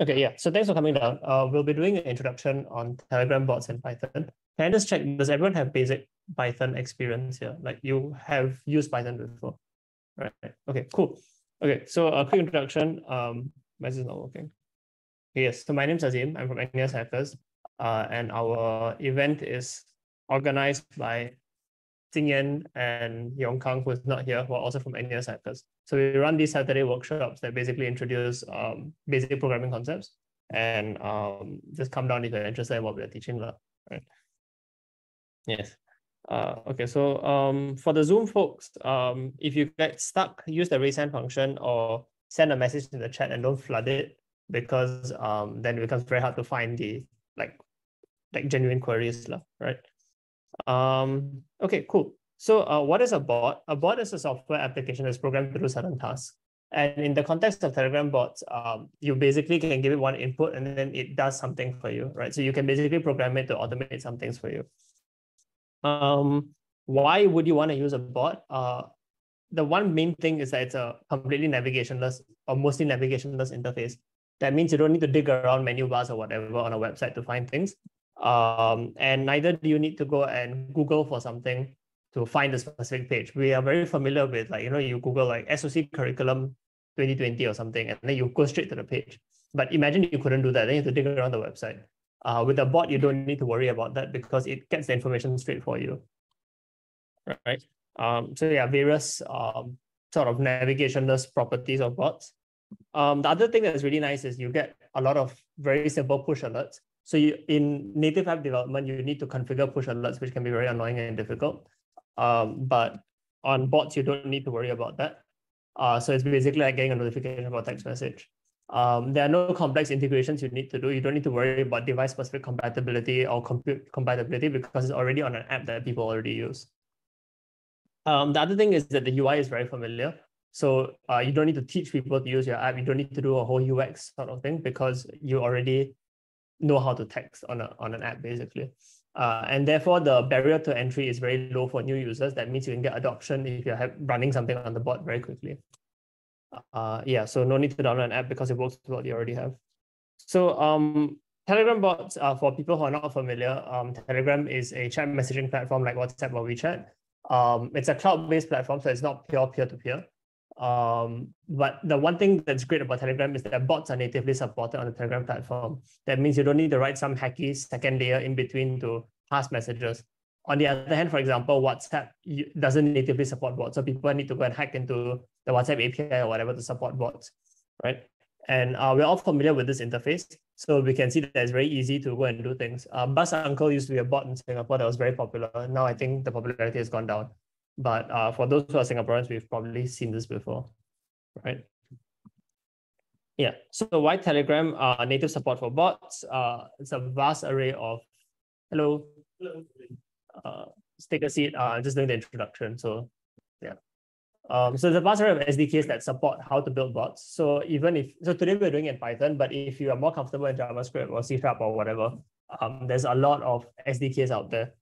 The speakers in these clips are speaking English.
Okay, yeah. So thanks for coming down. Uh, we'll be doing an introduction on Telegram bots in Python. Can I just check, does everyone have basic Python experience here? Like you have used Python before, right? Okay, cool. Okay, so a quick introduction. Um, my is not working. Yes, so my name is Azim. I'm from NUS Hackers. Uh, and our event is organized by Jingyan and Yongkang, who is not here, who are also from NUS Hackers. So we run these Saturday workshops that basically introduce um, basic programming concepts and um, just come down if you're interested in what we're teaching. Right? Yes. Uh, okay, so um, for the Zoom folks, um, if you get stuck, use the raise hand function or send a message in the chat and don't flood it because um, then it becomes very hard to find the like like genuine queries, right? Um, okay, cool. So uh, what is a bot? A bot is a software application that's programmed to do certain tasks. And in the context of Telegram bots, um, you basically can give it one input and then it does something for you, right? So you can basically program it to automate some things for you. Um, why would you want to use a bot? Uh, the one main thing is that it's a completely navigationless or mostly navigationless interface. That means you don't need to dig around menu bars or whatever on a website to find things. Um, and neither do you need to go and Google for something to find a specific page. We are very familiar with like, you know, you Google like SOC curriculum 2020 or something, and then you go straight to the page. But imagine you couldn't do that. Then you have to dig around the website. Uh, with a bot, you don't need to worry about that because it gets the information straight for you. Right. Um, so yeah, various um, sort of navigationless properties of bots. Um, the other thing that's really nice is you get a lot of very simple push alerts. So you, in native app development, you need to configure push alerts, which can be very annoying and difficult. Um, but on bots, you don't need to worry about that. Uh, so it's basically like getting a notification about text message. Um, there are no complex integrations you need to do. You don't need to worry about device specific compatibility or compute compatibility because it's already on an app that people already use. Um, the other thing is that the UI is very familiar. So uh, you don't need to teach people to use your app. You don't need to do a whole UX sort of thing because you already know how to text on, a, on an app basically. Uh, and therefore, the barrier to entry is very low for new users. That means you can get adoption if you're running something on the bot very quickly. Uh, yeah, so no need to download an app because it works with what you already have. So um, Telegram bots, uh, for people who are not familiar, um, Telegram is a chat messaging platform like WhatsApp or WeChat. Um, it's a cloud-based platform, so it's not pure peer-to-peer. Um, but the one thing that's great about Telegram is that bots are natively supported on the Telegram platform. That means you don't need to write some hacky second layer in between to pass messages. On the other hand, for example, WhatsApp doesn't natively support bots. So people need to go and hack into the WhatsApp API or whatever to support bots, right? And uh, we're all familiar with this interface. So we can see that it's very easy to go and do things. Uh, Bus Uncle used to be a bot in Singapore that was very popular. Now I think the popularity has gone down. But uh, for those who are Singaporeans, we've probably seen this before, right? Yeah, so why Telegram uh, native support for bots? Uh, it's a vast array of, hello, hello. Uh, take a seat, uh, just doing the introduction. So yeah. Um, so the vast array of SDKs that support how to build bots. So even if, so today we're doing it in Python, but if you are more comfortable in JavaScript or C Sharp or whatever, um, there's a lot of SDKs out there,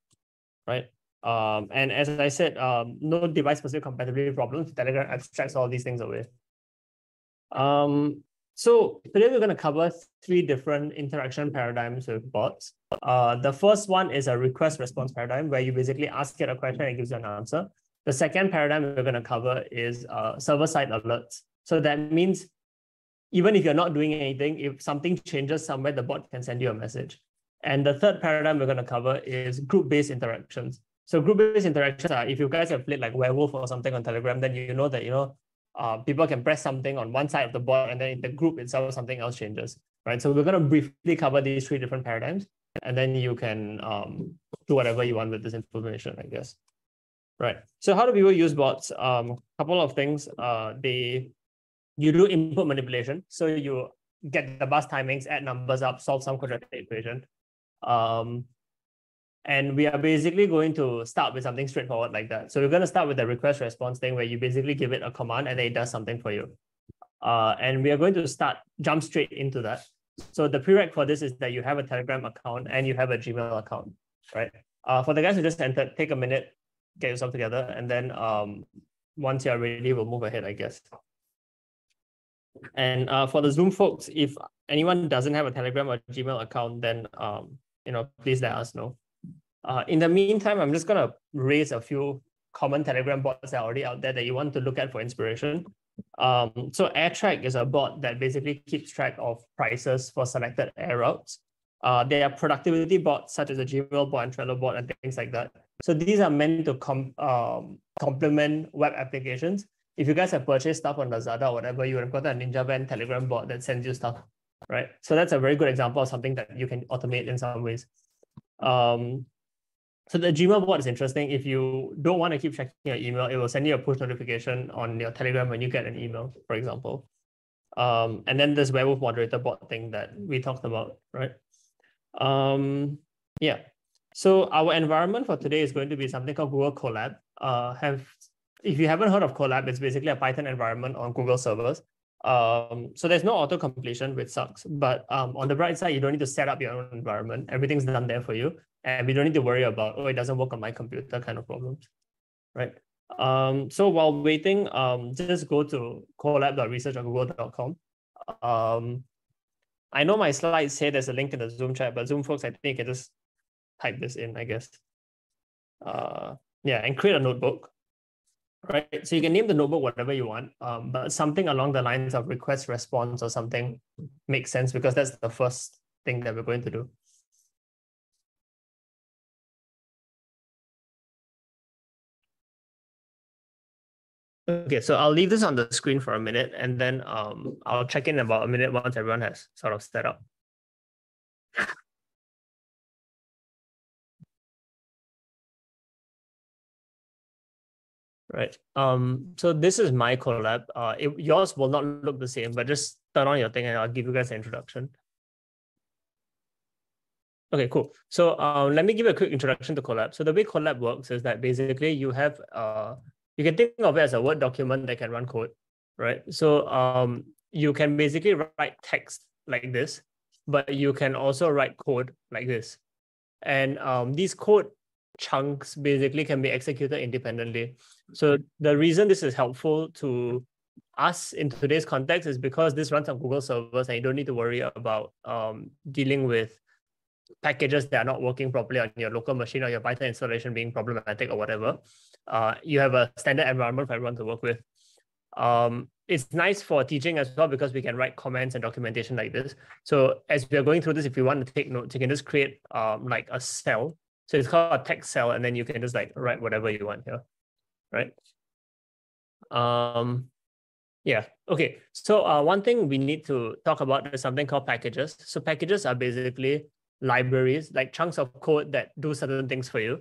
right? Um, and as I said, um, no device specific compatibility problems. Telegram abstracts all these things away. Um, so today we're going to cover three different interaction paradigms with bots. Uh, the first one is a request response paradigm where you basically ask it a question and it gives you an answer. The second paradigm we're going to cover is uh, server side alerts. So that means even if you're not doing anything, if something changes somewhere, the bot can send you a message. And the third paradigm we're going to cover is group-based interactions. So group-based interactions are if you guys have played like Werewolf or something on Telegram, then you know that you know uh, people can press something on one side of the board and then in the group itself something else changes, right? So we're going to briefly cover these three different paradigms, and then you can um, do whatever you want with this information, I guess. Right. So how do people use bots? A um, couple of things. Uh, they you do input manipulation. So you get the bus timings, add numbers up, solve some quadratic equation. Um, and we are basically going to start with something straightforward like that. So we're going to start with the request response thing where you basically give it a command and then it does something for you. Uh, and we are going to start, jump straight into that. So the prereq for this is that you have a Telegram account and you have a Gmail account, right? Uh, for the guys who just entered, take a minute, get yourself together, and then um, once you're ready, we'll move ahead, I guess. And uh, for the Zoom folks, if anyone doesn't have a Telegram or Gmail account, then um, you know, please let us know. Uh, in the meantime, I'm just gonna raise a few common Telegram bots that are already out there that you want to look at for inspiration. Um, so AirTrack is a bot that basically keeps track of prices for selected air routes. Uh, there are productivity bots such as the Gmail bot and Trello bot and things like that. So these are meant to com um, complement web applications. If you guys have purchased stuff on Lazada or whatever, you would have got a Ninja Van Telegram bot that sends you stuff, right? So that's a very good example of something that you can automate in some ways. Um, so the Gmail bot is interesting. If you don't want to keep checking your email, it will send you a push notification on your Telegram when you get an email, for example. Um, and then this werewolf moderator bot thing that we talked about, right? Um, yeah. So our environment for today is going to be something called Google Colab. Uh, have if you haven't heard of Colab, it's basically a Python environment on Google servers. Um, so there's no auto completion, which sucks. But um, on the bright side, you don't need to set up your own environment. Everything's done there for you, and we don't need to worry about oh, it doesn't work on my computer kind of problems, right? Um, so while waiting, um, just go to colab.research.google.com. Um, I know my slides say there's a link in the Zoom chat, but Zoom folks, I think you can just type this in, I guess. Uh, yeah, and create a notebook, right? So you can name the notebook whatever you want, um, but something along the lines of request response or something makes sense because that's the first thing that we're going to do. Okay, so I'll leave this on the screen for a minute and then um, I'll check in about a minute once everyone has sort of set up. Right. Um, so this is my Colab. Uh, it, yours will not look the same, but just turn on your thing and I'll give you guys an introduction. Okay, cool. So um, let me give a quick introduction to Colab. So the way Colab works is that basically you have uh, you can think of it as a Word document that can run code, right? So um, you can basically write text like this, but you can also write code like this. And um, these code chunks basically can be executed independently. So the reason this is helpful to us in today's context is because this runs on Google servers and you don't need to worry about um, dealing with packages that are not working properly on your local machine or your Python installation being problematic or whatever. Uh, you have a standard environment for everyone to work with. Um, it's nice for teaching as well because we can write comments and documentation like this. So as we are going through this, if you want to take notes, you can just create um, like a cell. So it's called a text cell, and then you can just like write whatever you want here, right? Um, yeah. Okay. So uh, one thing we need to talk about is something called packages. So packages are basically libraries, like chunks of code that do certain things for you.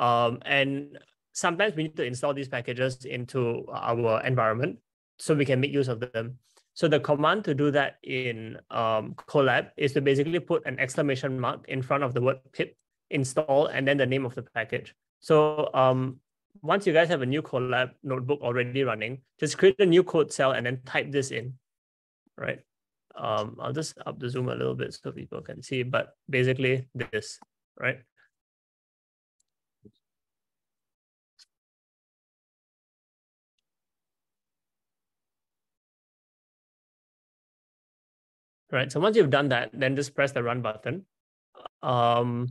Um, and sometimes we need to install these packages into our environment so we can make use of them. So the command to do that in um, Colab is to basically put an exclamation mark in front of the word pip install and then the name of the package. So um, once you guys have a new Colab notebook already running, just create a new code cell and then type this in, right? um, I'll just up the zoom a little bit so people can see, but basically this, right? Right, so once you've done that, then just press the run button. Um,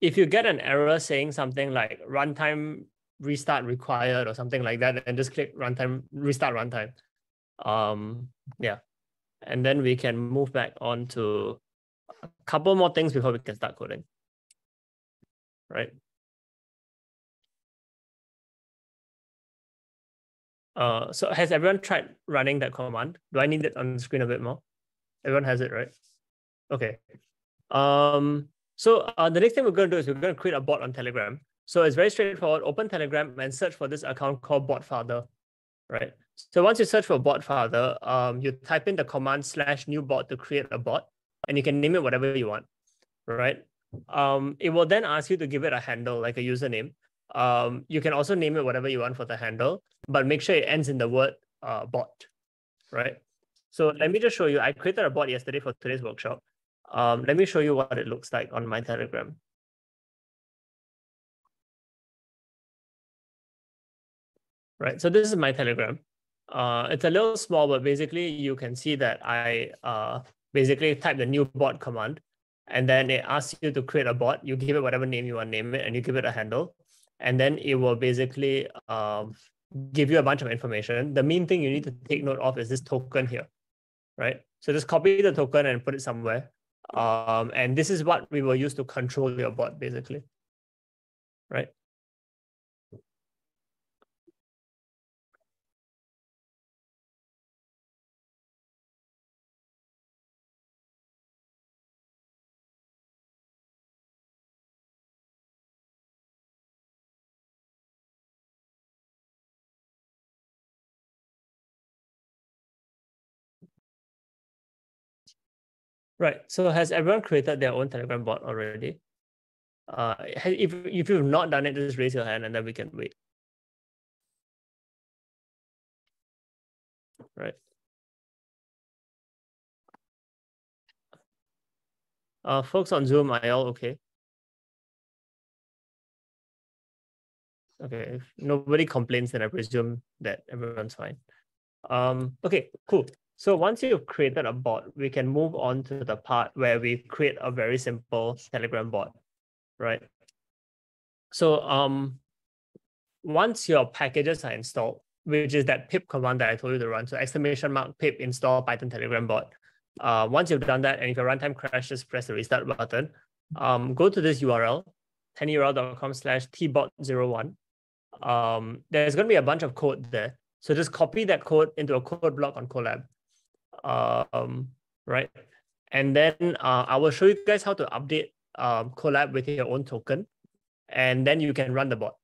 if you get an error saying something like runtime restart required or something like that, then just click runtime, restart runtime. Um, yeah, and then we can move back on to a couple more things before we can start coding. Right. Uh, so has everyone tried running that command? Do I need it on the screen a bit more? Everyone has it, right? Okay. Um, so uh, the next thing we're going to do is we're going to create a bot on Telegram. So it's very straightforward. Open Telegram and search for this account called BotFather, right? So once you search for BotFather, um, you type in the command slash new bot to create a bot, and you can name it whatever you want, right? Um, it will then ask you to give it a handle, like a username. Um, you can also name it whatever you want for the handle, but make sure it ends in the word uh, bot, right? So let me just show you. I created a bot yesterday for today's workshop. Um, let me show you what it looks like on my Telegram. Right, so this is my Telegram uh, it's a little small, but basically you can see that I uh, basically type the new bot command, and then it asks you to create a bot. You give it whatever name you want to name it, and you give it a handle, and then it will basically um, give you a bunch of information. The main thing you need to take note of is this token here, right? So just copy the token and put it somewhere. Um, and this is what we will use to control your bot, basically, right? Right. So has everyone created their own Telegram bot already? Uh, if, if you've not done it, just raise your hand and then we can wait. Right. Uh, folks on Zoom, are y'all okay? Okay, if nobody complains, then I presume that everyone's fine. Um, okay, cool. So once you've created a bot, we can move on to the part where we create a very simple Telegram bot, right? So um, once your packages are installed, which is that pip command that I told you to run, so exclamation mark pip install Python Telegram bot. Uh, once you've done that, and if your runtime crashes, press the restart button. Um, go to this URL, tinyurl.com slash tbot01. Um, there's going to be a bunch of code there. So just copy that code into a code block on Colab um, right? And then uh, I will show you guys how to update um, Colab with your own token, and then you can run the bot.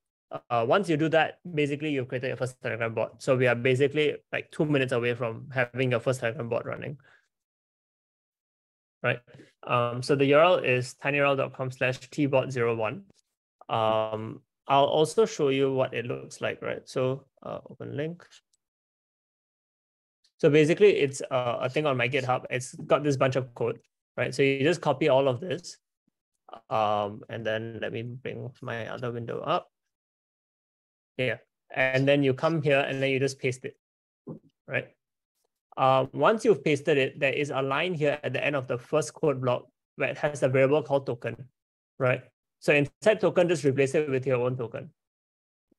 Uh, once you do that, basically you've created your first Telegram bot. So we are basically like two minutes away from having your first Telegram bot running. Right. Um, so the URL is tinyurl.com slash tbot01. Um, I'll also show you what it looks like, right? So uh, open link. So basically, it's uh, a thing on my GitHub. It's got this bunch of code, right? So you just copy all of this. Um, and then let me bring my other window up. Yeah. And then you come here and then you just paste it, right? Uh, once you've pasted it, there is a line here at the end of the first code block where it has a variable called token, right? So inside token, just replace it with your own token,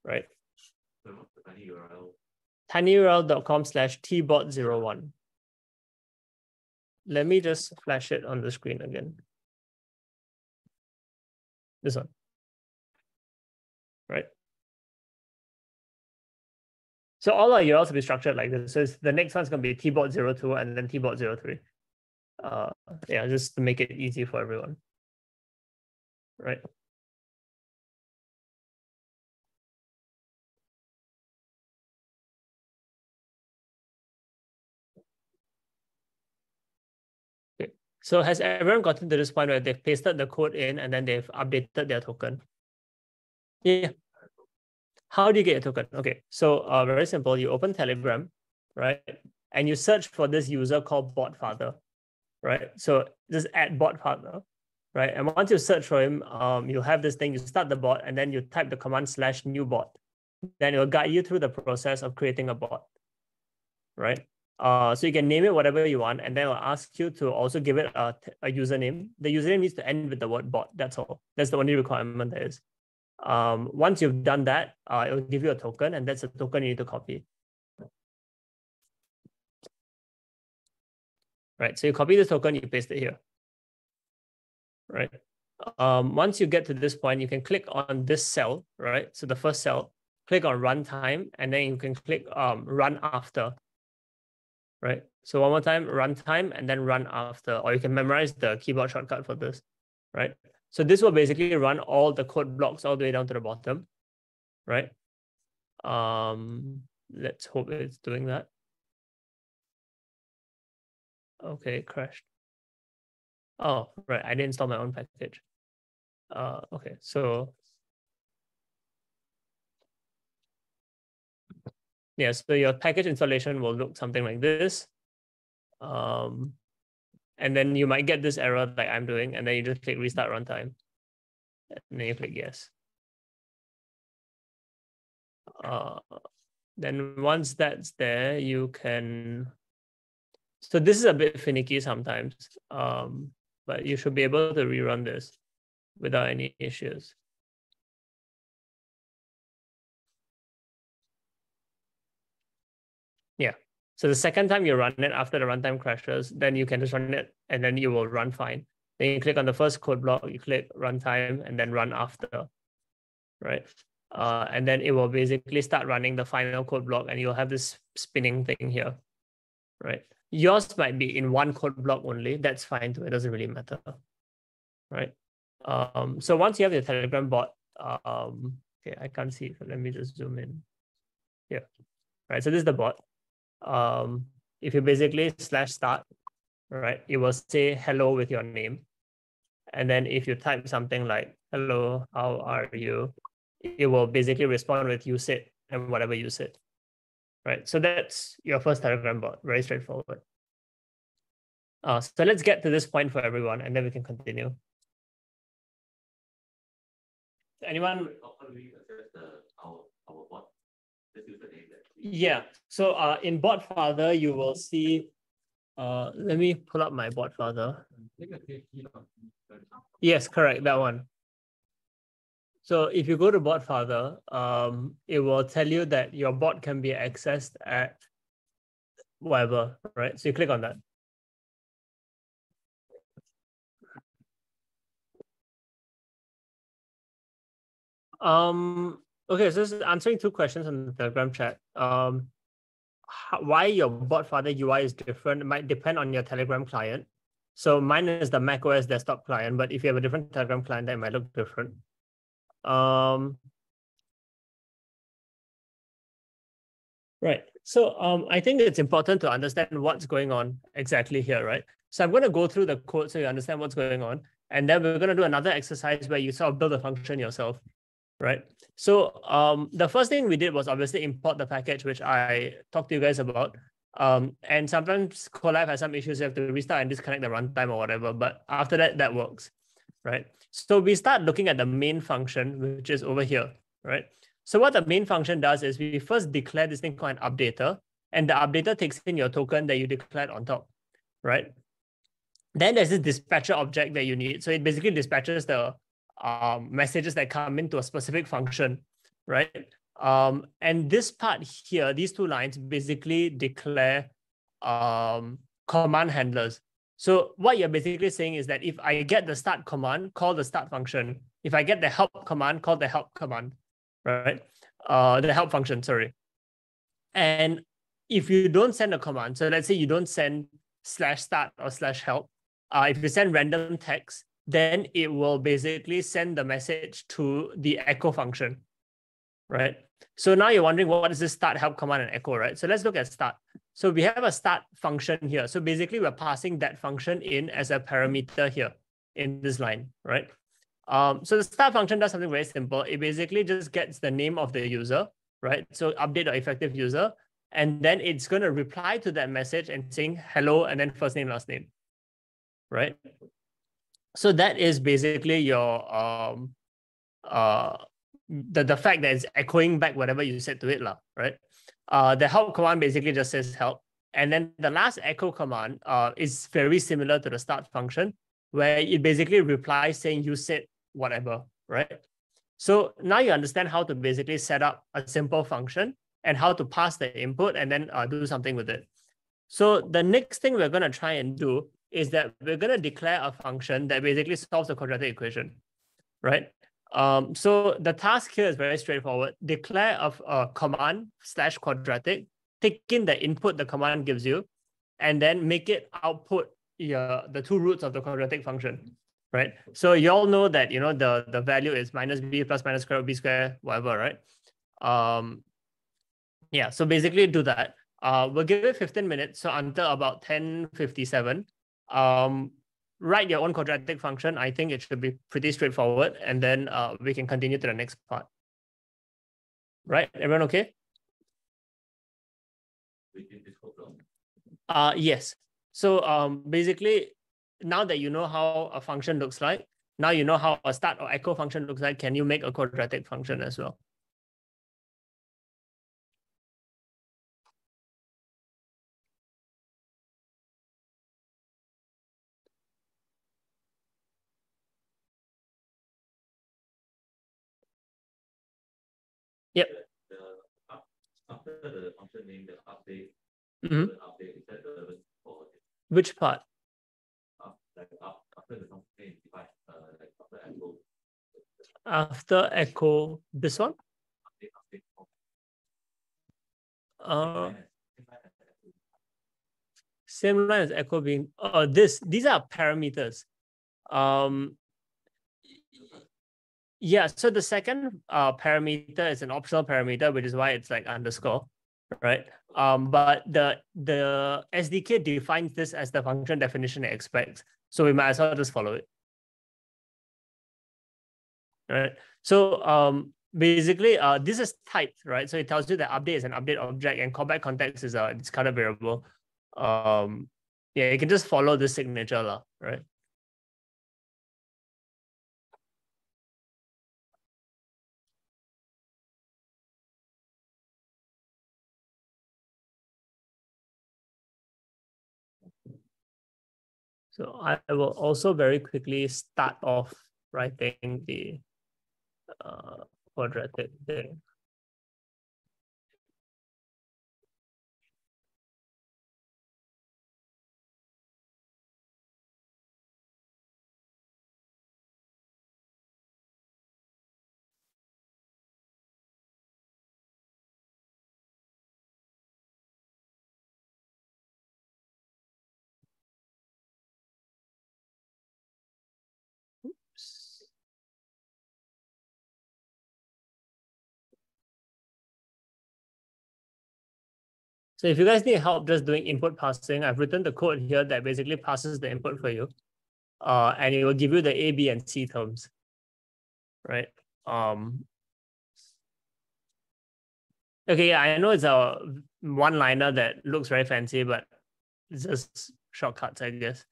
right? tinyurl.com slash tbot01. Let me just flash it on the screen again. This one. Right. So all our URLs will be structured like this. So the next one's going to be tbot02 and then tbot03. Uh, yeah, just to make it easy for everyone. Right. So has everyone gotten to this point where they've pasted the code in and then they've updated their token? Yeah. How do you get a token? Okay, so uh, very simple. You open Telegram, right? And you search for this user called botfather, right? So just add botfather, right? And once you search for him, um, you'll have this thing. You start the bot and then you type the command slash new bot. Then it will guide you through the process of creating a bot, right? Uh, so you can name it whatever you want, and then I'll ask you to also give it a, a username. The username needs to end with the word bot. That's all. That's the only requirement there is. Um, once you've done that, uh, it will give you a token, and that's a token you need to copy. Right. So you copy the token, you paste it here. Right. Um, once you get to this point, you can click on this cell, right? So the first cell, click on runtime, and then you can click um, run after right? So one more time, run time and then run after, or you can memorize the keyboard shortcut for this, right? So this will basically run all the code blocks all the way down to the bottom, right? Um, let's hope it's doing that. Okay, crashed. Oh, right, I didn't install my own package. Uh, okay, so yeah, so your package installation will look something like this. Um, and then you might get this error like I'm doing, and then you just click restart runtime. And then you click yes. Uh, then once that's there, you can So this is a bit finicky sometimes, um, but you should be able to rerun this without any issues. So the second time you run it after the runtime crashes, then you can just run it and then you will run fine. Then you click on the first code block, you click runtime and then run after, right? Uh, and then it will basically start running the final code block and you'll have this spinning thing here, right? Yours might be in one code block only. That's fine too. It doesn't really matter, right? Um, so once you have your Telegram bot, um, okay, I can't see it. Let me just zoom in here. Right, so this is the bot. Um, if you basically slash start, right, it will say hello with your name. And then if you type something like, hello, how are you? It will basically respond with you said and whatever you said. Right. So that's your first Telegram bot. Very straightforward. Uh, so let's get to this point for everyone and then we can continue. Anyone? Yeah. So uh, in bot father, you will see. Uh, let me pull up my bot father. Yes, correct. That one. So if you go to bot father, um, it will tell you that your bot can be accessed at whatever, right? So you click on that. Um, okay, so this is answering two questions on the Telegram chat. Um, how, why your bot father UI is different might depend on your Telegram client. So mine is the macOS desktop client, but if you have a different Telegram client, that might look different. Um, right. So um, I think it's important to understand what's going on exactly here, right? So I'm going to go through the code so you understand what's going on. And then we're going to do another exercise where you sort of build a function yourself right? So um, the first thing we did was obviously import the package, which I talked to you guys about. Um, and sometimes Colab has some issues. You have to restart and disconnect the runtime or whatever. But after that, that works, right? So we start looking at the main function, which is over here, right? So what the main function does is we first declare this thing called an updater, and the updater takes in your token that you declared on top, right? Then there's this dispatcher object that you need. So it basically dispatches the um, messages that come into a specific function, right? Um, and this part here, these two lines basically declare um, command handlers. So what you're basically saying is that if I get the start command, call the start function. If I get the help command, call the help command, right? Uh, the help function, sorry. And if you don't send a command, so let's say you don't send slash start or slash help, uh, if you send random text, then it will basically send the message to the echo function, right? So now you're wondering what is this start, help, command, and echo, right? So let's look at start. So we have a start function here. So basically we're passing that function in as a parameter here in this line, right? Um, so the start function does something very simple. It basically just gets the name of the user, right? So update or effective user, and then it's going to reply to that message and saying hello and then first name, last name, right? So that is basically your um uh the, the fact that it's echoing back whatever you said to it, lah, right? Uh the help command basically just says help. And then the last echo command uh is very similar to the start function, where it basically replies saying you said whatever, right? So now you understand how to basically set up a simple function and how to pass the input and then uh, do something with it. So the next thing we're going to try and do is that we're going to declare a function that basically solves the quadratic equation, right? Um, so the task here is very straightforward. Declare a, a command slash quadratic, take in the input the command gives you, and then make it output your, the two roots of the quadratic function, right? So you all know that, you know, the, the value is minus b plus minus square root b square, whatever, right? Um, yeah, so basically do that. Uh, we'll give it 15 minutes, so until about 10.57 um, write your own quadratic function. I think it should be pretty straightforward. And then uh, we can continue to the next part. Right, everyone okay? Uh, yes. So um, basically, now that you know how a function looks like, now you know how a start or echo function looks like, can you make a quadratic function as well? Name the update, Mhm. the update is that relevant for Which part? uh, like after the function name uh, like after echo, After echo, this one? update, update. for- Uh, define as- define as echo. same line as echo being, uh, this, these are parameters. Um, yeah, so the second uh, parameter is an optional parameter, which is why it's like underscore, right? Um, but the the SDK defines this as the function definition it expects. So we might as well just follow it. Right. So um basically uh this is typed, right? So it tells you that update is an update object and callback context is a discarded variable. Um yeah, you can just follow this signature, lah, right? So I will also very quickly start off writing the uh, quadratic thing. So if you guys need help just doing input passing, I've written the code here that basically passes the input for you. Uh, and it will give you the A, B, and C terms. Right. Um, okay, yeah, I know it's a one liner that looks very fancy, but it's just shortcuts, I guess.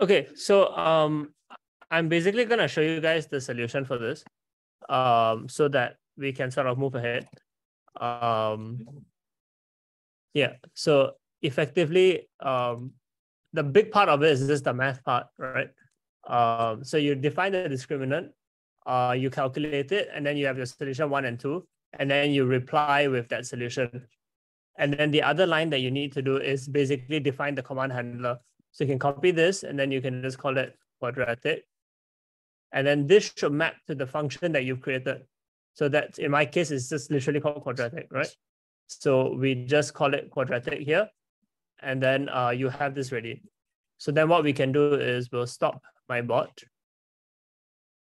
Okay, so um, I'm basically gonna show you guys the solution for this, um, so that we can sort of move ahead. Um, yeah, so effectively, um, the big part of it is just the math part, right? Um, so you define the discriminant, uh, you calculate it, and then you have your solution one and two, and then you reply with that solution. And then the other line that you need to do is basically define the command handler. So you can copy this and then you can just call it quadratic. And then this should map to the function that you've created. So that in my case, it's just literally called quadratic, right? So we just call it quadratic here. And then uh, you have this ready. So then what we can do is we'll stop my bot.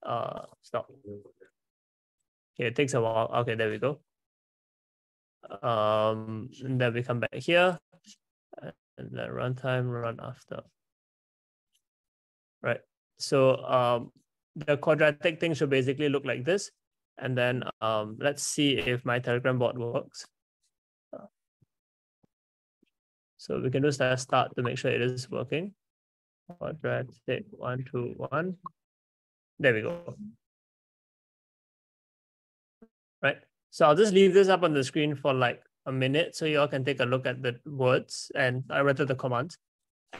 Uh, stop. Okay, it takes a while. Okay, there we go. Um, and then we come back here and then runtime run after. Right. So um, the quadratic thing should basically look like this. And then um, let's see if my Telegram bot works. So we can do start to make sure it is working. Quadratic one, two, one. There we go. Right. So I'll just leave this up on the screen for like a minute so you all can take a look at the words and I uh, rather the commands,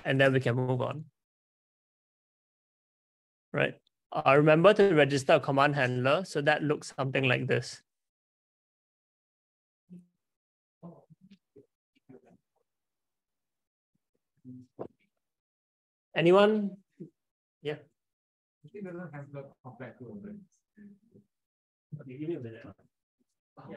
and then we can move on. Right. Uh, remember to register a command handler. So that looks something like this. Anyone? Yeah. It doesn't have the complex Okay, give me a minute. Yeah,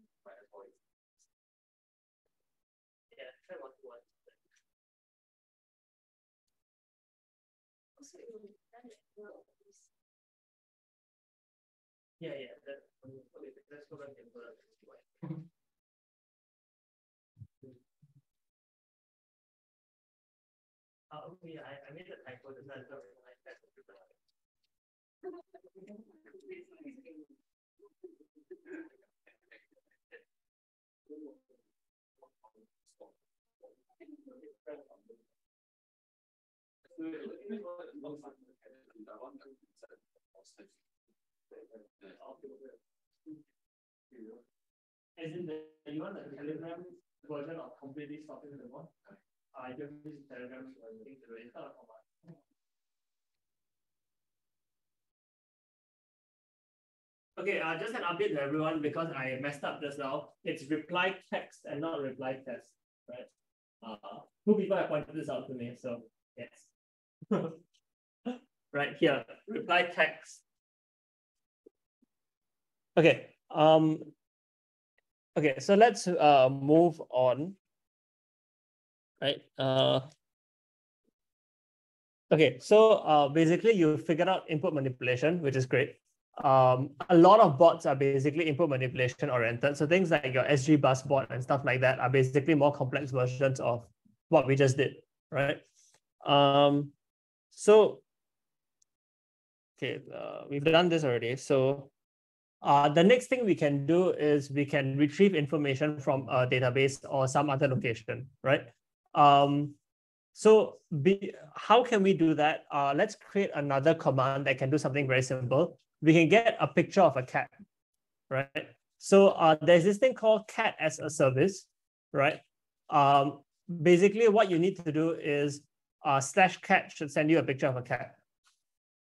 one. Yeah, yeah. That, okay, let's go back and. Uh, okay, I, I made a typo. This is not my typo. As in the, you want the Telegram version of completely stopping the one? I just use Telegram to link to the entire command. Okay, uh, just an update to everyone because I messed up just now. It's reply text and not reply test, right? Uh, two people have pointed this out to me, so yes. right here, reply text. Okay, um, okay, so let's uh, move on, right? Uh, okay, so uh, basically you figured out input manipulation, which is great um, a lot of bots are basically input manipulation oriented. So things like your SG bus bot and stuff like that are basically more complex versions of what we just did, right? Um, so, okay, uh, we've done this already. So uh, the next thing we can do is we can retrieve information from a database or some other location, right? Um, so be, how can we do that? Uh, let's create another command that can do something very simple we can get a picture of a cat, right? So uh, there's this thing called cat as a service, right? Um, basically, what you need to do is uh, slash cat should send you a picture of a cat,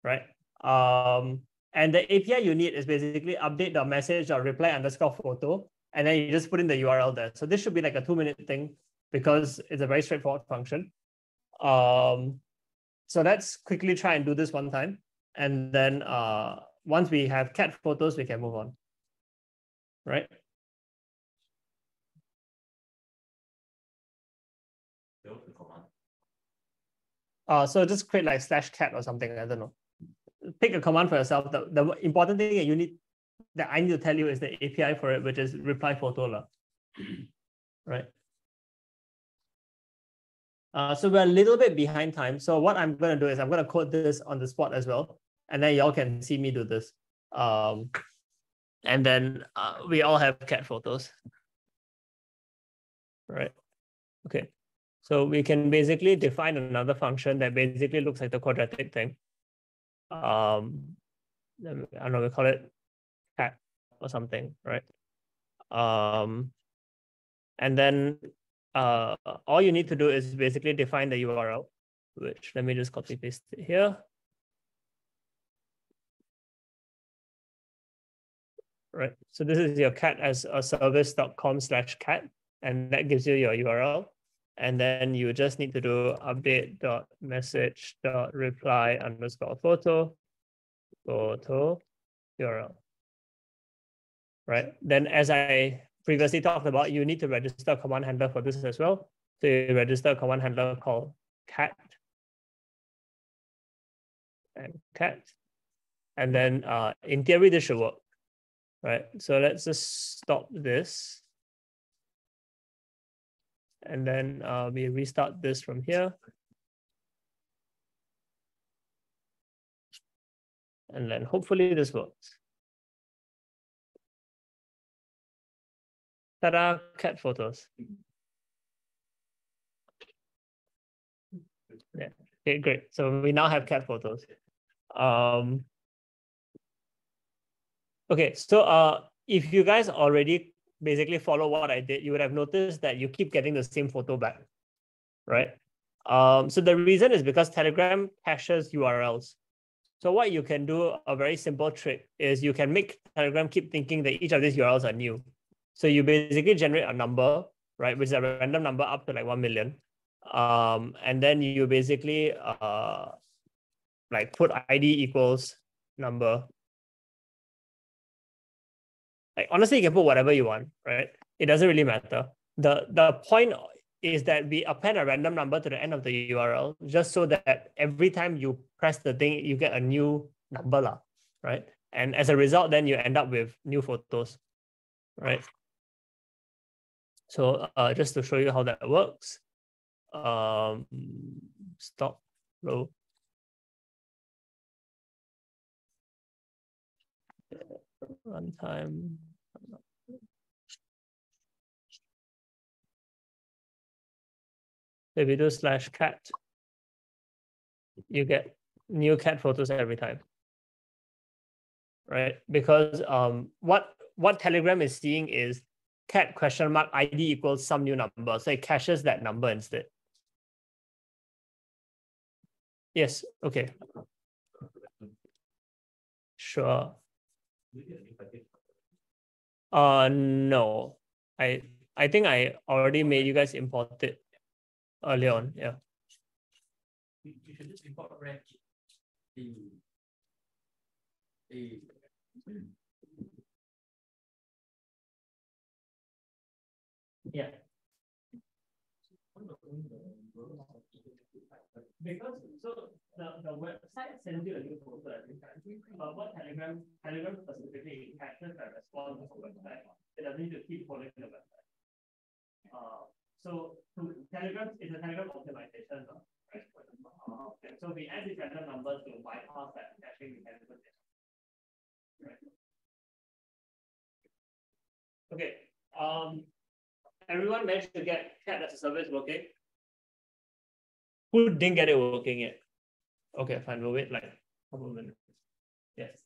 right? Um, and the API you need is basically update the message or reply underscore photo, and then you just put in the URL there. So this should be like a two minute thing because it's a very straightforward function. Um, so let's quickly try and do this one time. And then uh, once we have cat photos, we can move on, right? Uh, so just create like slash cat or something, I don't know. Pick a command for yourself. The, the important thing that you need, that I need to tell you is the API for it, which is reply photo, right? Uh, so we're a little bit behind time. So what I'm going to do is I'm going to code this on the spot as well and then y'all can see me do this. Um, and then uh, we all have cat photos. Right. Okay. So we can basically define another function that basically looks like the quadratic thing. um, I don't know, we call it cat or something, right? Um, and then uh, all you need to do is basically define the URL, which let me just copy paste it here. Right, so this is your cat as a service.com slash cat, and that gives you your URL. And then you just need to do update dot message dot reply underscore photo, photo URL. Right, then as I previously talked about, you need to register a command handler for this as well. So you register a command handler called cat and cat. And then uh, in theory, this should work, right? So let's just stop this. And then uh, we restart this from here. And then hopefully this works. Ta-da, cat photos. Yeah, okay, great. So we now have cat photos. Um, okay, so uh, if you guys already basically follow what I did, you would have noticed that you keep getting the same photo back, right? Um, so the reason is because Telegram caches URLs. So what you can do, a very simple trick, is you can make Telegram keep thinking that each of these URLs are new. So you basically generate a number, right, which is a random number up to like 1 million. Um, and then you basically uh, like put ID equals number. Like honestly, you can put whatever you want, right? It doesn't really matter. The the point is that we append a random number to the end of the URL just so that every time you press the thing, you get a new number, lah, right? And as a result, then you end up with new photos, right? So uh, just to show you how that works, um, stop row. Runtime. If you do slash cat, you get new cat photos every time. Right? Because um, what what Telegram is seeing is cat question mark ID equals some new number. So it caches that number instead. Yes, okay. Sure. Uh no. I I think I already made you guys import it earlier on. Yeah. You should just import red. The. The. Yeah. Because so the, the website sends you a every time, but what Telegram Telegram specifically captures the response of the website. It doesn't need to keep following the website. Uh, so to Telegram is a Telegram optimization, right? Uh, okay, so we add these random numbers to bypass that caching mechanism. Right. Okay. Um, everyone managed to get cat as a service working? Who didn't get it working yet? Okay, fine. We'll wait like a couple of minutes. Yes.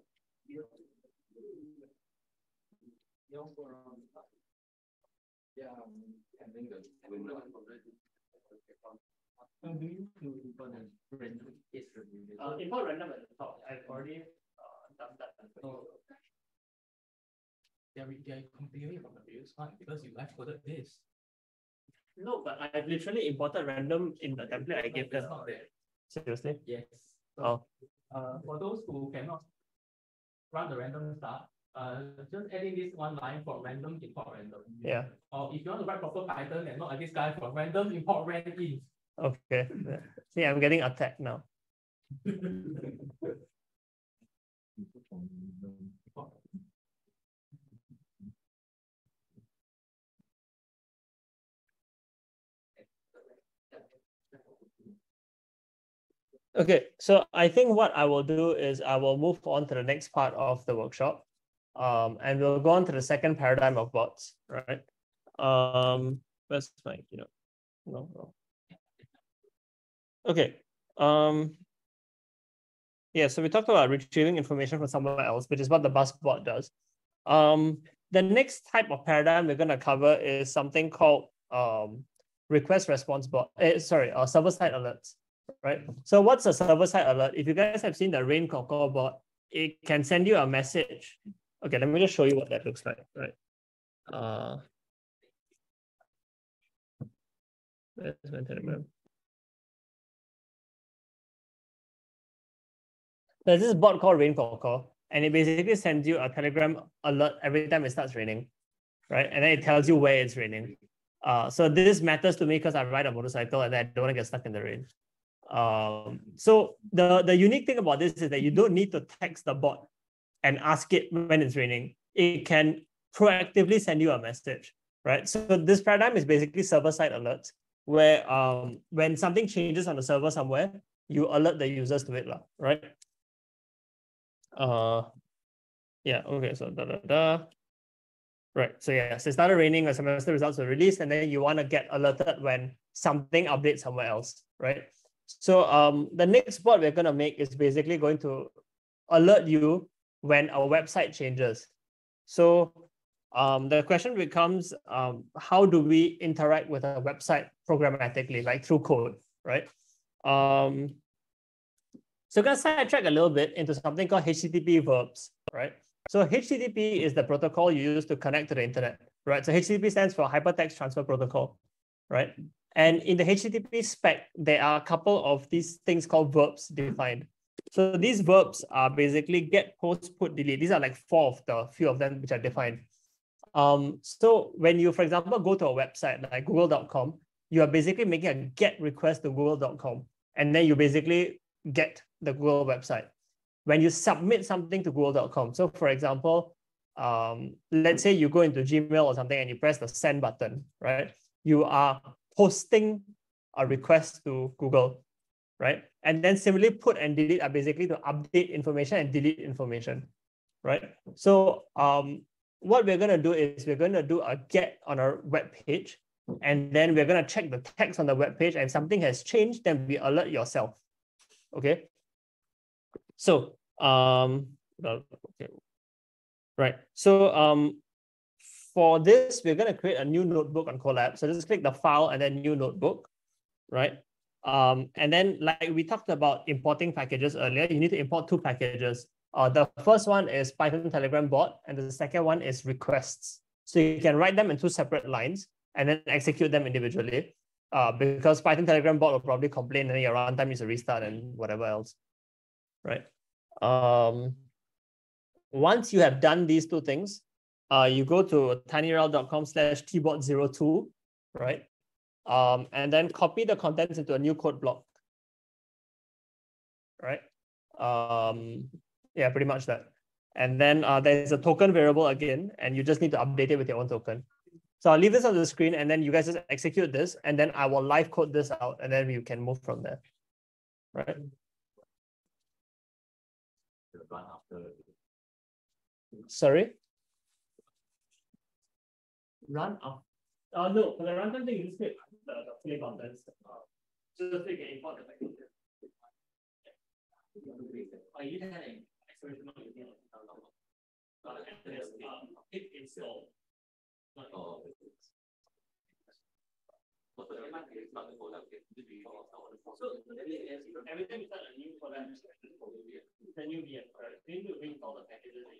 that- Yeah, and then the. Uh, import random at the top. I've already uh done that. They're, they're completely from the previous one because you left coded this. No, but I've literally imported random in the template I gave them. It's not there. Seriously? Yes. So, Oh, uh, for those who cannot run the random stuff, uh, just adding this one line for random import random. yeah. Or if you want to write proper Python and not like this guy for random import randint. Okay. Yeah. See, I'm getting attacked now. Okay, so I think what I will do is I will move on to the next part of the workshop. Um, and we'll go on to the second paradigm of bots, right? Um, where's my, you know, no, no. Okay. Um, yeah, so we talked about retrieving information from somewhere else, which is what the bus bot does. Um, the next type of paradigm we're going to cover is something called um, request response bot. Eh, sorry, uh, server side alerts, right? So what's a server side alert? If you guys have seen the Rain Coco bot, it can send you a message. Okay, let me just show you what that looks like, right? Uh, where's my telegram? There's this bot called Rain Coco, and it basically sends you a Telegram alert every time it starts raining, right? And then it tells you where it's raining. Uh, so this matters to me because I ride a motorcycle and I don't want to get stuck in the rain. Um, so the, the unique thing about this is that you don't need to text the bot and ask it when it's raining. It can proactively send you a message, right? So this paradigm is basically server-side alerts, where um, when something changes on the server somewhere, you alert the users to it, right? Uh, yeah, okay, so da da da. Right, so yeah, so it started raining when semester results were released, and then you want to get alerted when something updates somewhere else, right? So um, the next bot we're going to make is basically going to alert you when our website changes. So um, the question becomes, um, how do we interact with a website programmatically, like through code, right? Um, so going to sidetrack a little bit into something called HTTP verbs, right? So HTTP is the protocol you use to connect to the internet, right? So HTTP stands for Hypertext Transfer Protocol, right? And in the HTTP spec, there are a couple of these things called verbs defined. So these verbs are basically get, post, put, delete. These are like four of the few of them which are defined. Um, so when you, for example, go to a website like google.com, you are basically making a get request to google.com. And then you basically get the Google website. When you submit something to google.com, so for example, um, let's say you go into Gmail or something and you press the send button, right? You are posting a request to Google, right? And then similarly, put and delete are basically to update information and delete information, right? So um, what we're going to do is we're going to do a get on our web page, and then we're going to check the text on the web page, and if something has changed, then we alert yourself. Okay. So um, okay, right. So um, for this, we're going to create a new notebook on Colab. So just click the file and then new notebook, right? Um, and then like we talked about importing packages earlier, you need to import two packages. Uh, the first one is Python Telegram bot, and the second one is requests. So you can write them in two separate lines and then execute them individually. Uh, because Python Telegram bot will probably complain and your runtime needs to restart and whatever else, right? Um, once you have done these two things, uh, you go to tinyurl.com slash tbot02, right? Um, and then copy the contents into a new code block, right? Um, yeah, pretty much that. And then uh, there's a token variable again, and you just need to update it with your own token. So I'll leave this on the screen and then you guys just execute this and then I will live code this out and then you can move from there. Right. Sorry? Run up. Uh, no, for the runtime thing, you just click the, the play button. Uh, just click and import the package. Are you having experimental using Hit install. Oh. So So every time you start a new program, then you VM? Then you install the packages that.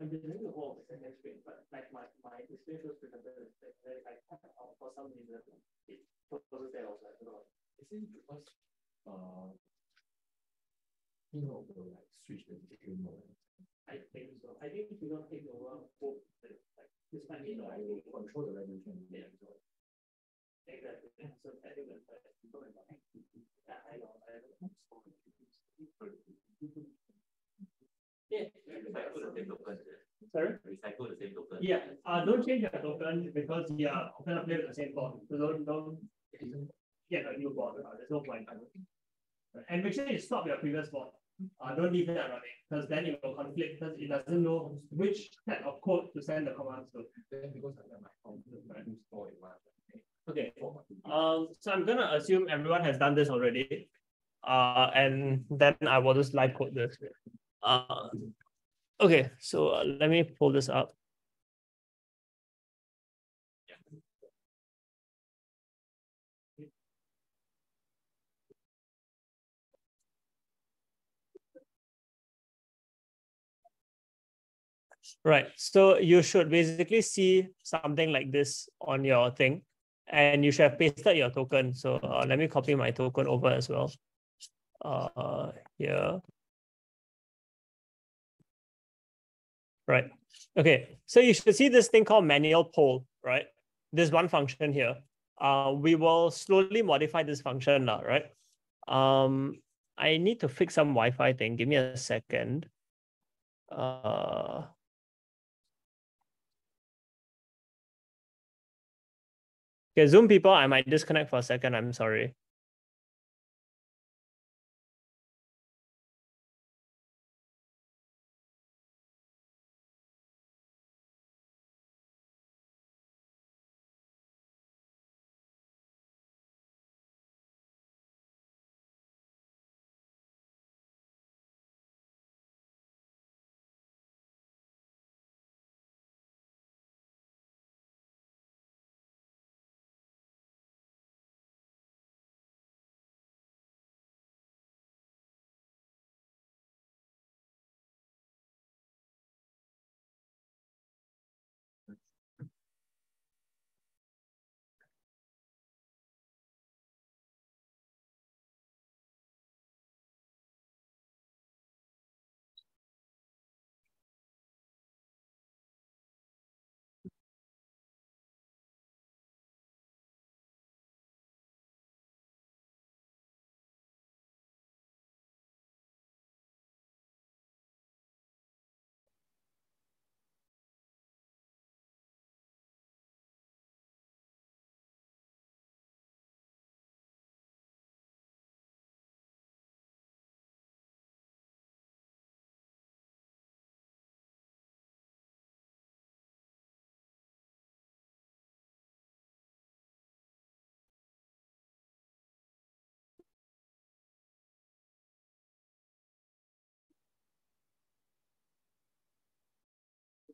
I'm just doing the whole second screen, but like my my shows presented if I tap out for some reason it closes there also. I don't know. Is it because uh you know like switch the game mode? I think so. I think if you don't take over both like this might be You know, I will control the resolution. Yeah. Exactly. So I think that's yeah, I know. I know. Yeah. Sorry? Recycle the same token. Yeah, uh, don't change your token because you are gonna play with the same board. So don't, don't get a new board. Uh, there's no point. And make sure you stop your previous board. Uh, don't leave that running because then it will conflict because it doesn't know which set of code to send the commands to. Then because I my computer, store in one. Okay. Um, so I'm gonna assume everyone has done this already. Uh, and then I will just live code this. Uh, okay, so uh, let me pull this up. Right, so you should basically see something like this on your thing and you should have pasted your token. So uh, let me copy my token over as well. Uh, here. Right. Okay. So you should see this thing called manual poll, right? This one function here. Uh, we will slowly modify this function now, right? Um, I need to fix some Wi-Fi thing. Give me a second. Uh, Okay, Zoom people, I might disconnect for a second. I'm sorry.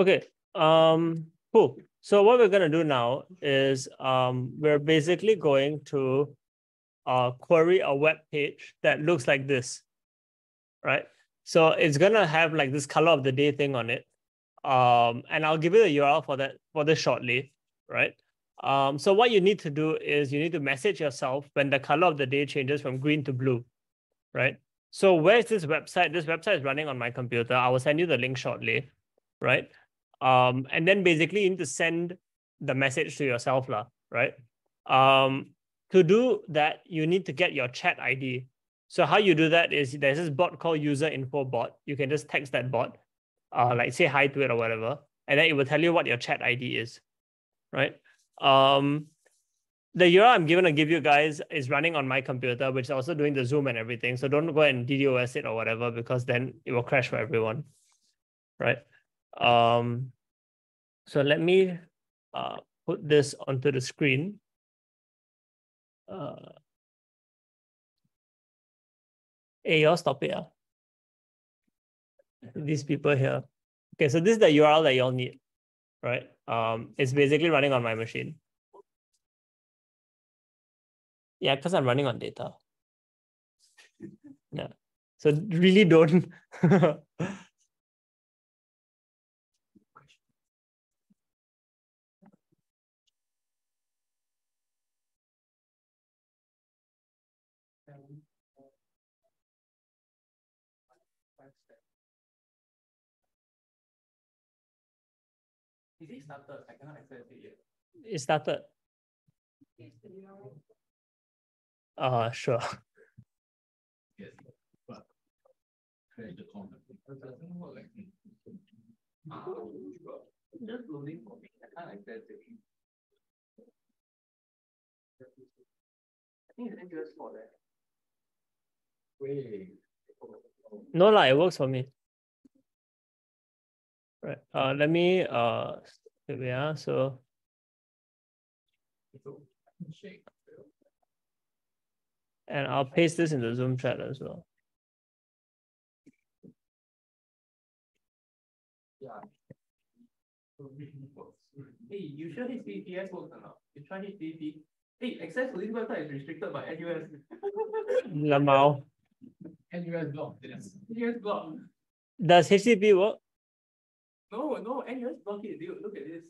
Okay. Um, cool. So what we're gonna do now is um, we're basically going to uh, query a web page that looks like this, right? So it's gonna have like this color of the day thing on it. Um, and I'll give you the URL for that for this shortly, right? Um, so what you need to do is you need to message yourself when the color of the day changes from green to blue, right? So where is this website? This website is running on my computer. I will send you the link shortly, right? Um, and then basically you need to send the message to yourself, lah, right? Um, to do that, you need to get your chat ID. So how you do that is there's this bot called user info bot. You can just text that bot, uh, like say hi to it or whatever, and then it will tell you what your chat ID is, right? Um, the URL I'm going to give you guys is running on my computer, which is also doing the Zoom and everything. So don't go and DDoS it or whatever, because then it will crash for everyone, right? Um, so let me uh, put this onto the screen. Uh, hey, y'all stop it. Uh. These people here. Okay, so this is the URL that y'all need, right? Um, it's basically running on my machine. Yeah, because I'm running on data. Yeah. So really don't. Is it started? I cannot access it yet. It started. Uh, sure. Yes, but create the comment. It doesn't work like. Just loading for me. I can't access it. I think it's NUS for that. Wait. No, lah, it works for me. Right. Uh, let me uh, wait, ah, so So, shake. And I'll paste this in the Zoom chat as well. Yeah. So really works. Hey, you sure HTTPS works or not? You try HTTP. Hey, access to this website is restricted by NUS. Lamau. NUS block, yes. NUS block. Does HTTP work? No, no, NUS block it, dude. Look at this.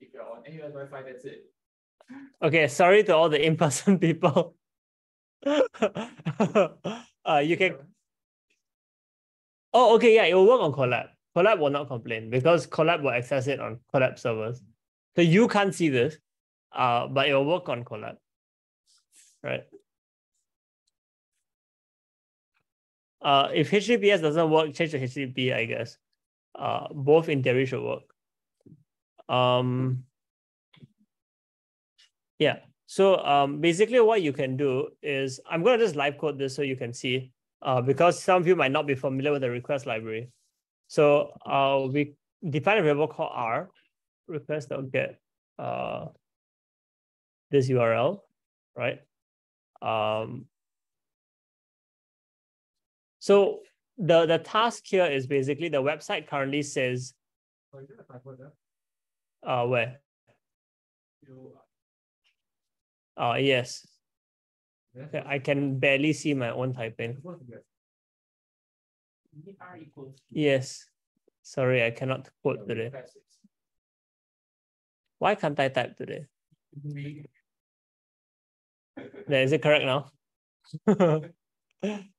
If you're on NUS Wi-Fi, that's it. Okay, sorry to all the in-person people. uh, you can. Oh, okay, yeah, it will work on Colab. Colab will not complain because Colab will access it on Colab servers. So you can't see this, uh, but it will work on Colab. Right. Uh, if HTTPS doesn't work, change to HTTP, I guess. Uh, both in theory should work. Um, yeah. So um, basically what you can do is, I'm going to just live code this so you can see, uh, because some of you might not be familiar with the request library. So uh, we define a variable called R, request that will get uh, this URL, right? Um, so the, the task here is basically the website currently says, is it a typo there? uh, where? Uh, yes, I can barely see my own typing. supposed to be a- R equals. Yes, sorry, I cannot quote today. Why can't I type today? Yeah, is it correct now?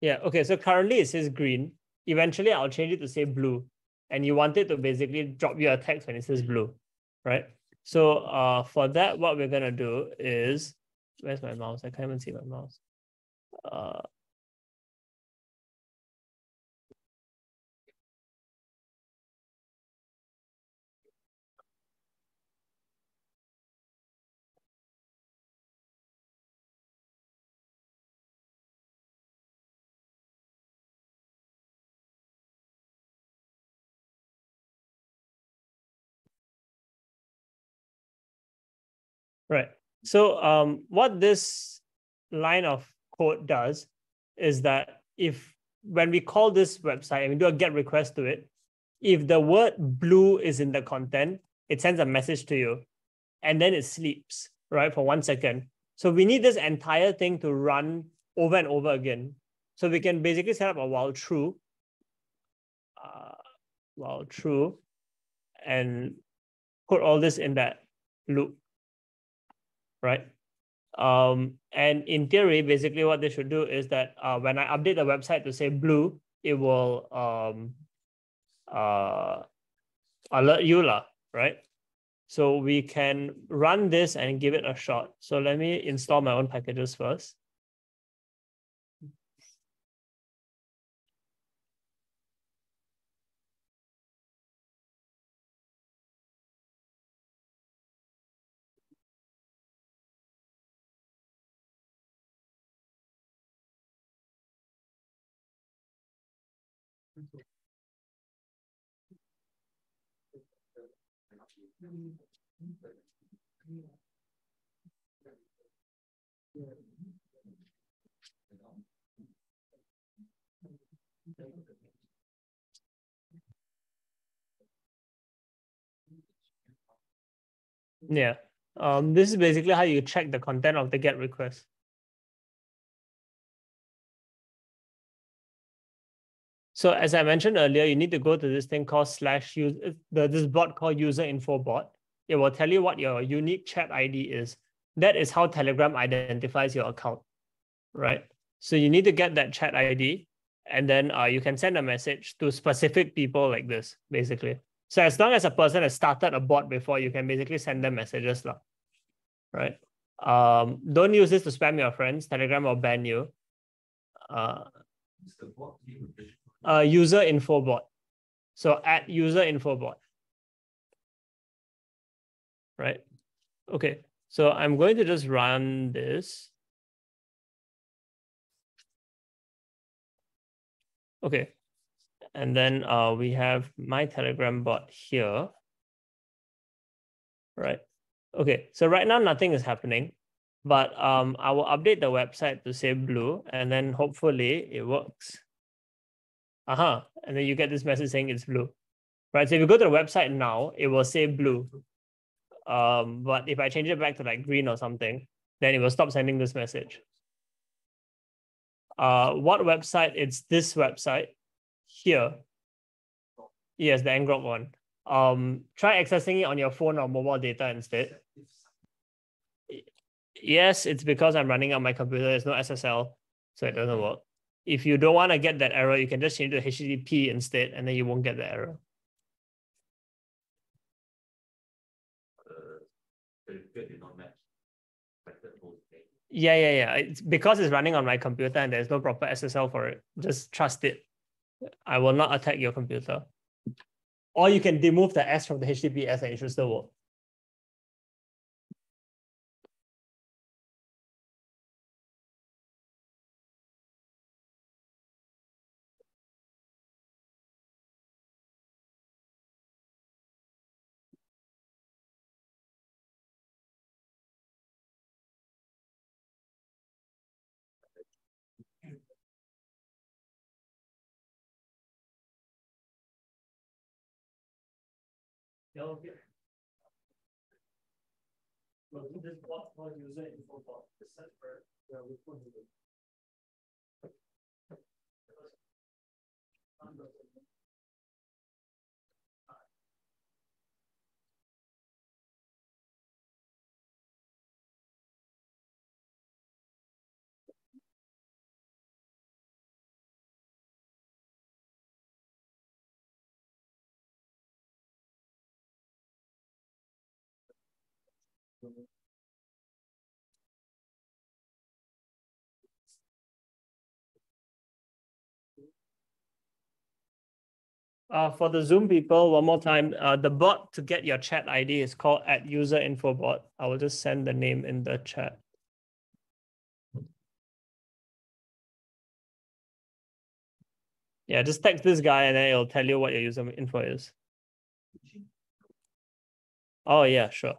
Yeah, okay, so currently it says green. Eventually I'll change it to say blue. And you want it to basically drop you a text when it says blue, right? So uh, for that, what we're gonna do is, where's my mouse? I can't even see my mouse. Uh, Right. So um, what this line of code does is that if when we call this website and we do a get request to it, if the word blue is in the content, it sends a message to you and then it sleeps, right, for one second. So we need this entire thing to run over and over again. So we can basically set up a while true, uh, while true, and put all this in that loop, right? Um, and in theory, basically what they should do is that uh, when I update the website to say blue, it will um, uh, alert you, lah, right? So we can run this and give it a shot. So let me install my own packages first. Yeah. Um, this is basically how you check the content of the GET request. So as I mentioned earlier, you need to go to this thing called slash use the this bot called user info bot. It will tell you what your unique chat ID is. That is how Telegram identifies your account, right? So you need to get that chat ID, and then uh, you can send a message to specific people like this, basically. So as long as a person has started a bot before, you can basically send them messages, lah, right? Um, don't use this to spam your friends. Telegram will ban you. Uh, uh, user info bot. So at user info bot. Right. Okay. So I'm going to just run this. Okay. And then uh, we have my Telegram bot here. Right. Okay. So right now, nothing is happening, but um, I will update the website to say blue, and then hopefully it works uh-huh, and then you get this message saying it's blue, right? So if you go to the website now, it will say blue. Um, but if I change it back to like green or something, then it will stop sending this message. Uh, what website? It's this website here. Yes, the ngrok one. Um, try accessing it on your phone or mobile data instead. Yes, it's because I'm running on my computer. There's no SSL, so it doesn't work. If you don't want to get that error, you can just change to HTTP instead, and then you won't get the error. Yeah, yeah, yeah. It's because it's running on my computer and there's no proper SSL for it. Just trust it. I will not attack your computer. Or you can remove the S from the HTTPS and it should still work. Okay. Well, this bot called user info bot is set for where we put it. Uh, for the Zoom people, one more time, uh, the bot to get your chat ID is called at user info bot. I will just send the name in the chat. Yeah, just text this guy and then it'll tell you what your user info is. Oh yeah, sure.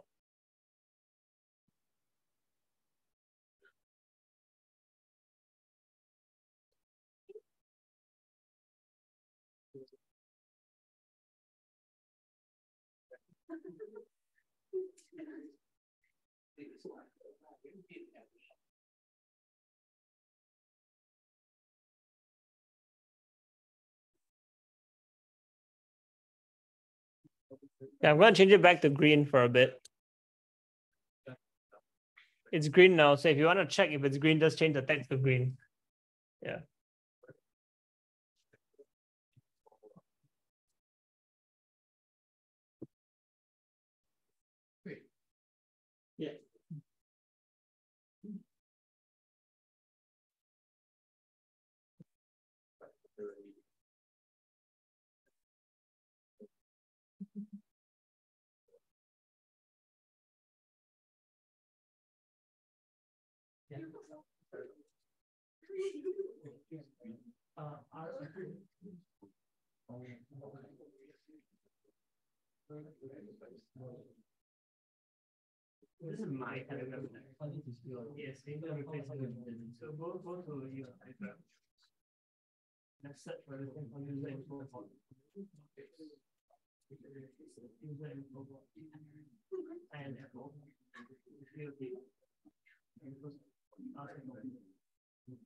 Yeah, I'm going to change it back to green for a bit. It's green now. So if you want to check if it's green, just change the text to green. Yeah. Yeah. This is my telegram. Yes, maybe I'll replace it. So go, go to your telegram. Let's search for for user info. User info. And Apple. Okay. You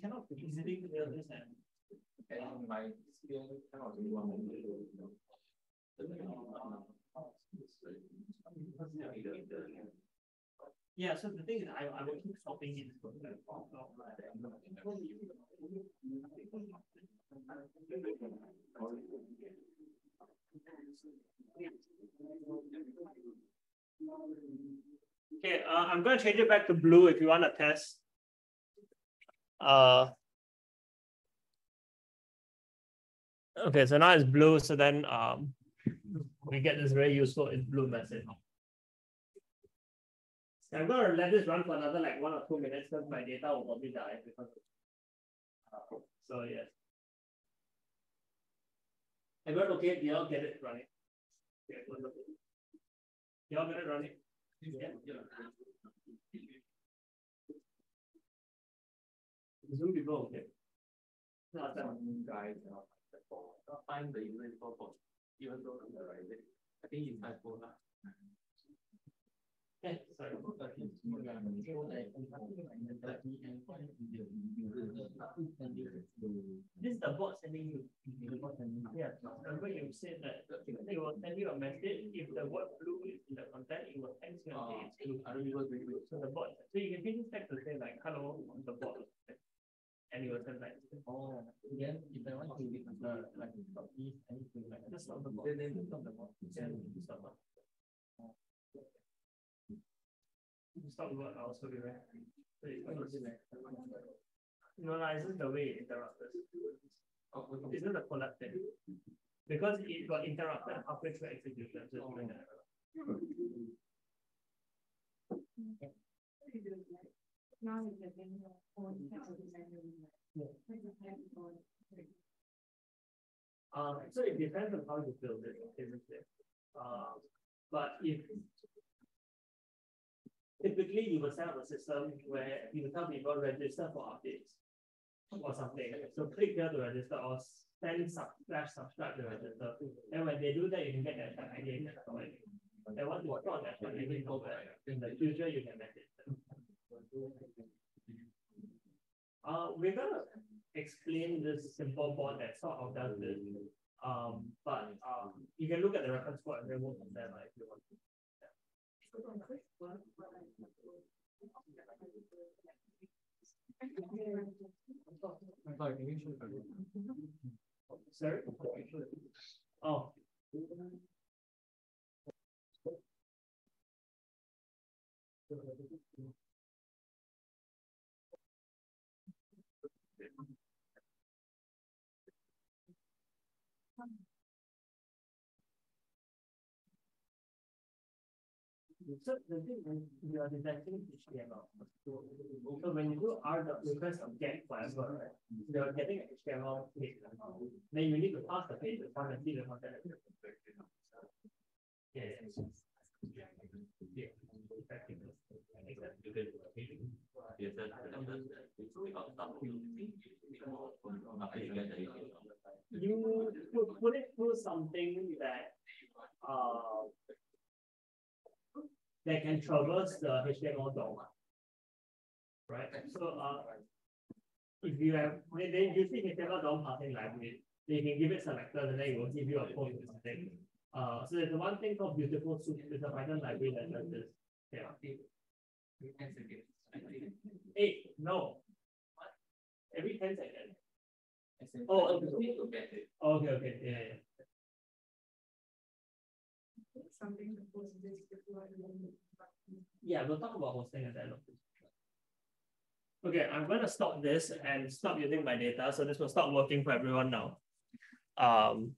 cannot easily clear and And my skill cannot do one. Yeah, so the thing is, I, I will keep stopping it. Okay, uh, I'm gonna change it back to blue if you want to test. Uh. Okay, so now it's blue, so then, um, we get this very useful in blue message. I'm gonna let this run for another like one or two minutes because my data will probably die because. of- uh, So yes. Everyone okay? Do y'all get it running? Yeah, good, okay. Y'all get it running? Yeah. Zoom people, okay. No, it's not. Guys, uh, find the user for even though I'm the right. I think it's typo lah. Okay, sorry. This is the bot sending you. Yeah, remember you said that it will send you a message, if the word blue is in the content, it will text you and ah, say it's blue. I don't know what to do. So the bot, so you can change this text to say like, hello, on the bot. And it will send like, Oh, then if I want to uh, like copy anything like just stop the bot. Then then stop the bot. Yeah, stop the bot. Stop the bot, I'll also be right. So you can just- No, no, it's just the way it interrupts us. Oh, It's not a collapse thing. Because it got interrupted halfway through execution. so it's like. Um, so it depends on how you build it, isn't it? Um, but if typically you will set up a system where you will tell people register for updates or something. So click here to register or send slash subscribe to register. And when they do that, you can get that ID and once you store that ID somewhere, in the future you can message them. Uh, we're gonna explain this simple bot that sort of does this. Um, but um, you can look at the reference code and remove from there like, if you want. Me? Sorry? Oh. So the thing is, you are detecting HTML. So when you do R dot request of get whatever, right? You are getting an HTML page. Then you need to pass the page to one and see the content. Yeah. Yeah. You could put it through something that uh that can traverse the HTML DOM. Right? So uh if you have when they using HTML DOM parsing library, they can give it selectors and then it will give you a point or something. Uh so there's one thing called beautiful soup, it's a Python library that does this. Yeah. Eight, no. Every 10 seconds. Oh, okay. Okay, okay, yeah, yeah. Something this before. Yeah, we'll talk about hosting and that. Okay, I'm going to stop this and stop using my data. So this will stop working for everyone now. Um,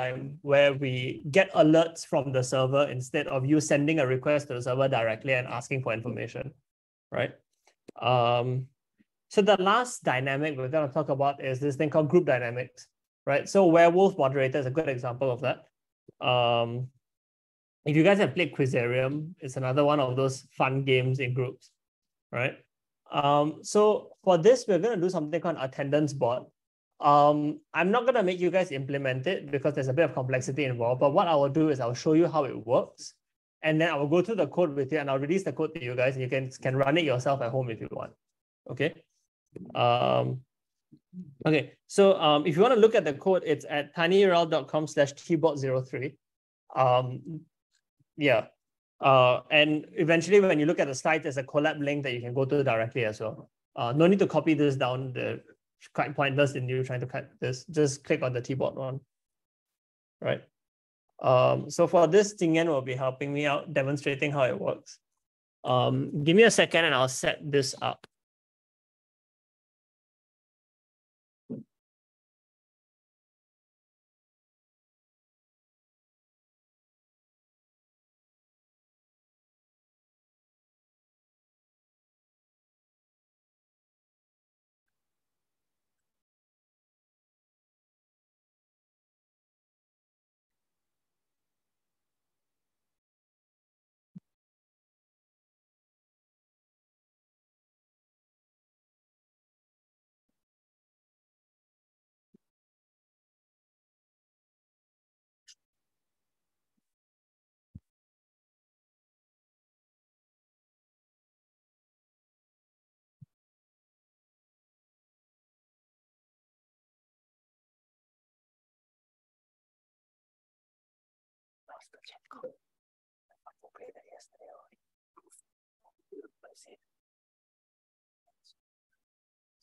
time where we get alerts from the server instead of you sending a request to the server directly and asking for information, right? Um, so the last dynamic we're going to talk about is this thing called group dynamics, right? So Werewolf Moderator is a good example of that. Um, if you guys have played Quizarium, it's another one of those fun games in groups, right? Um, so for this, we're going to do something called attendance bot. Um, I'm not going to make you guys implement it because there's a bit of complexity involved. But what I will do is I'll show you how it works. And then I will go through the code with you and I'll release the code to you guys. And you can, can run it yourself at home if you want. Okay. Um, okay. So um, if you want to look at the code, it's at tinyurl.com slash tbot03. Um, yeah. Uh, and eventually, when you look at the site, there's a Colab link that you can go to directly as well. Uh, no need to copy this down. The quite pointless in you trying to cut this. Just click on the keyboard one. Right. Um, so for this, Tingyan will be helping me out, demonstrating how it works. Um, give me a second and I'll set this up.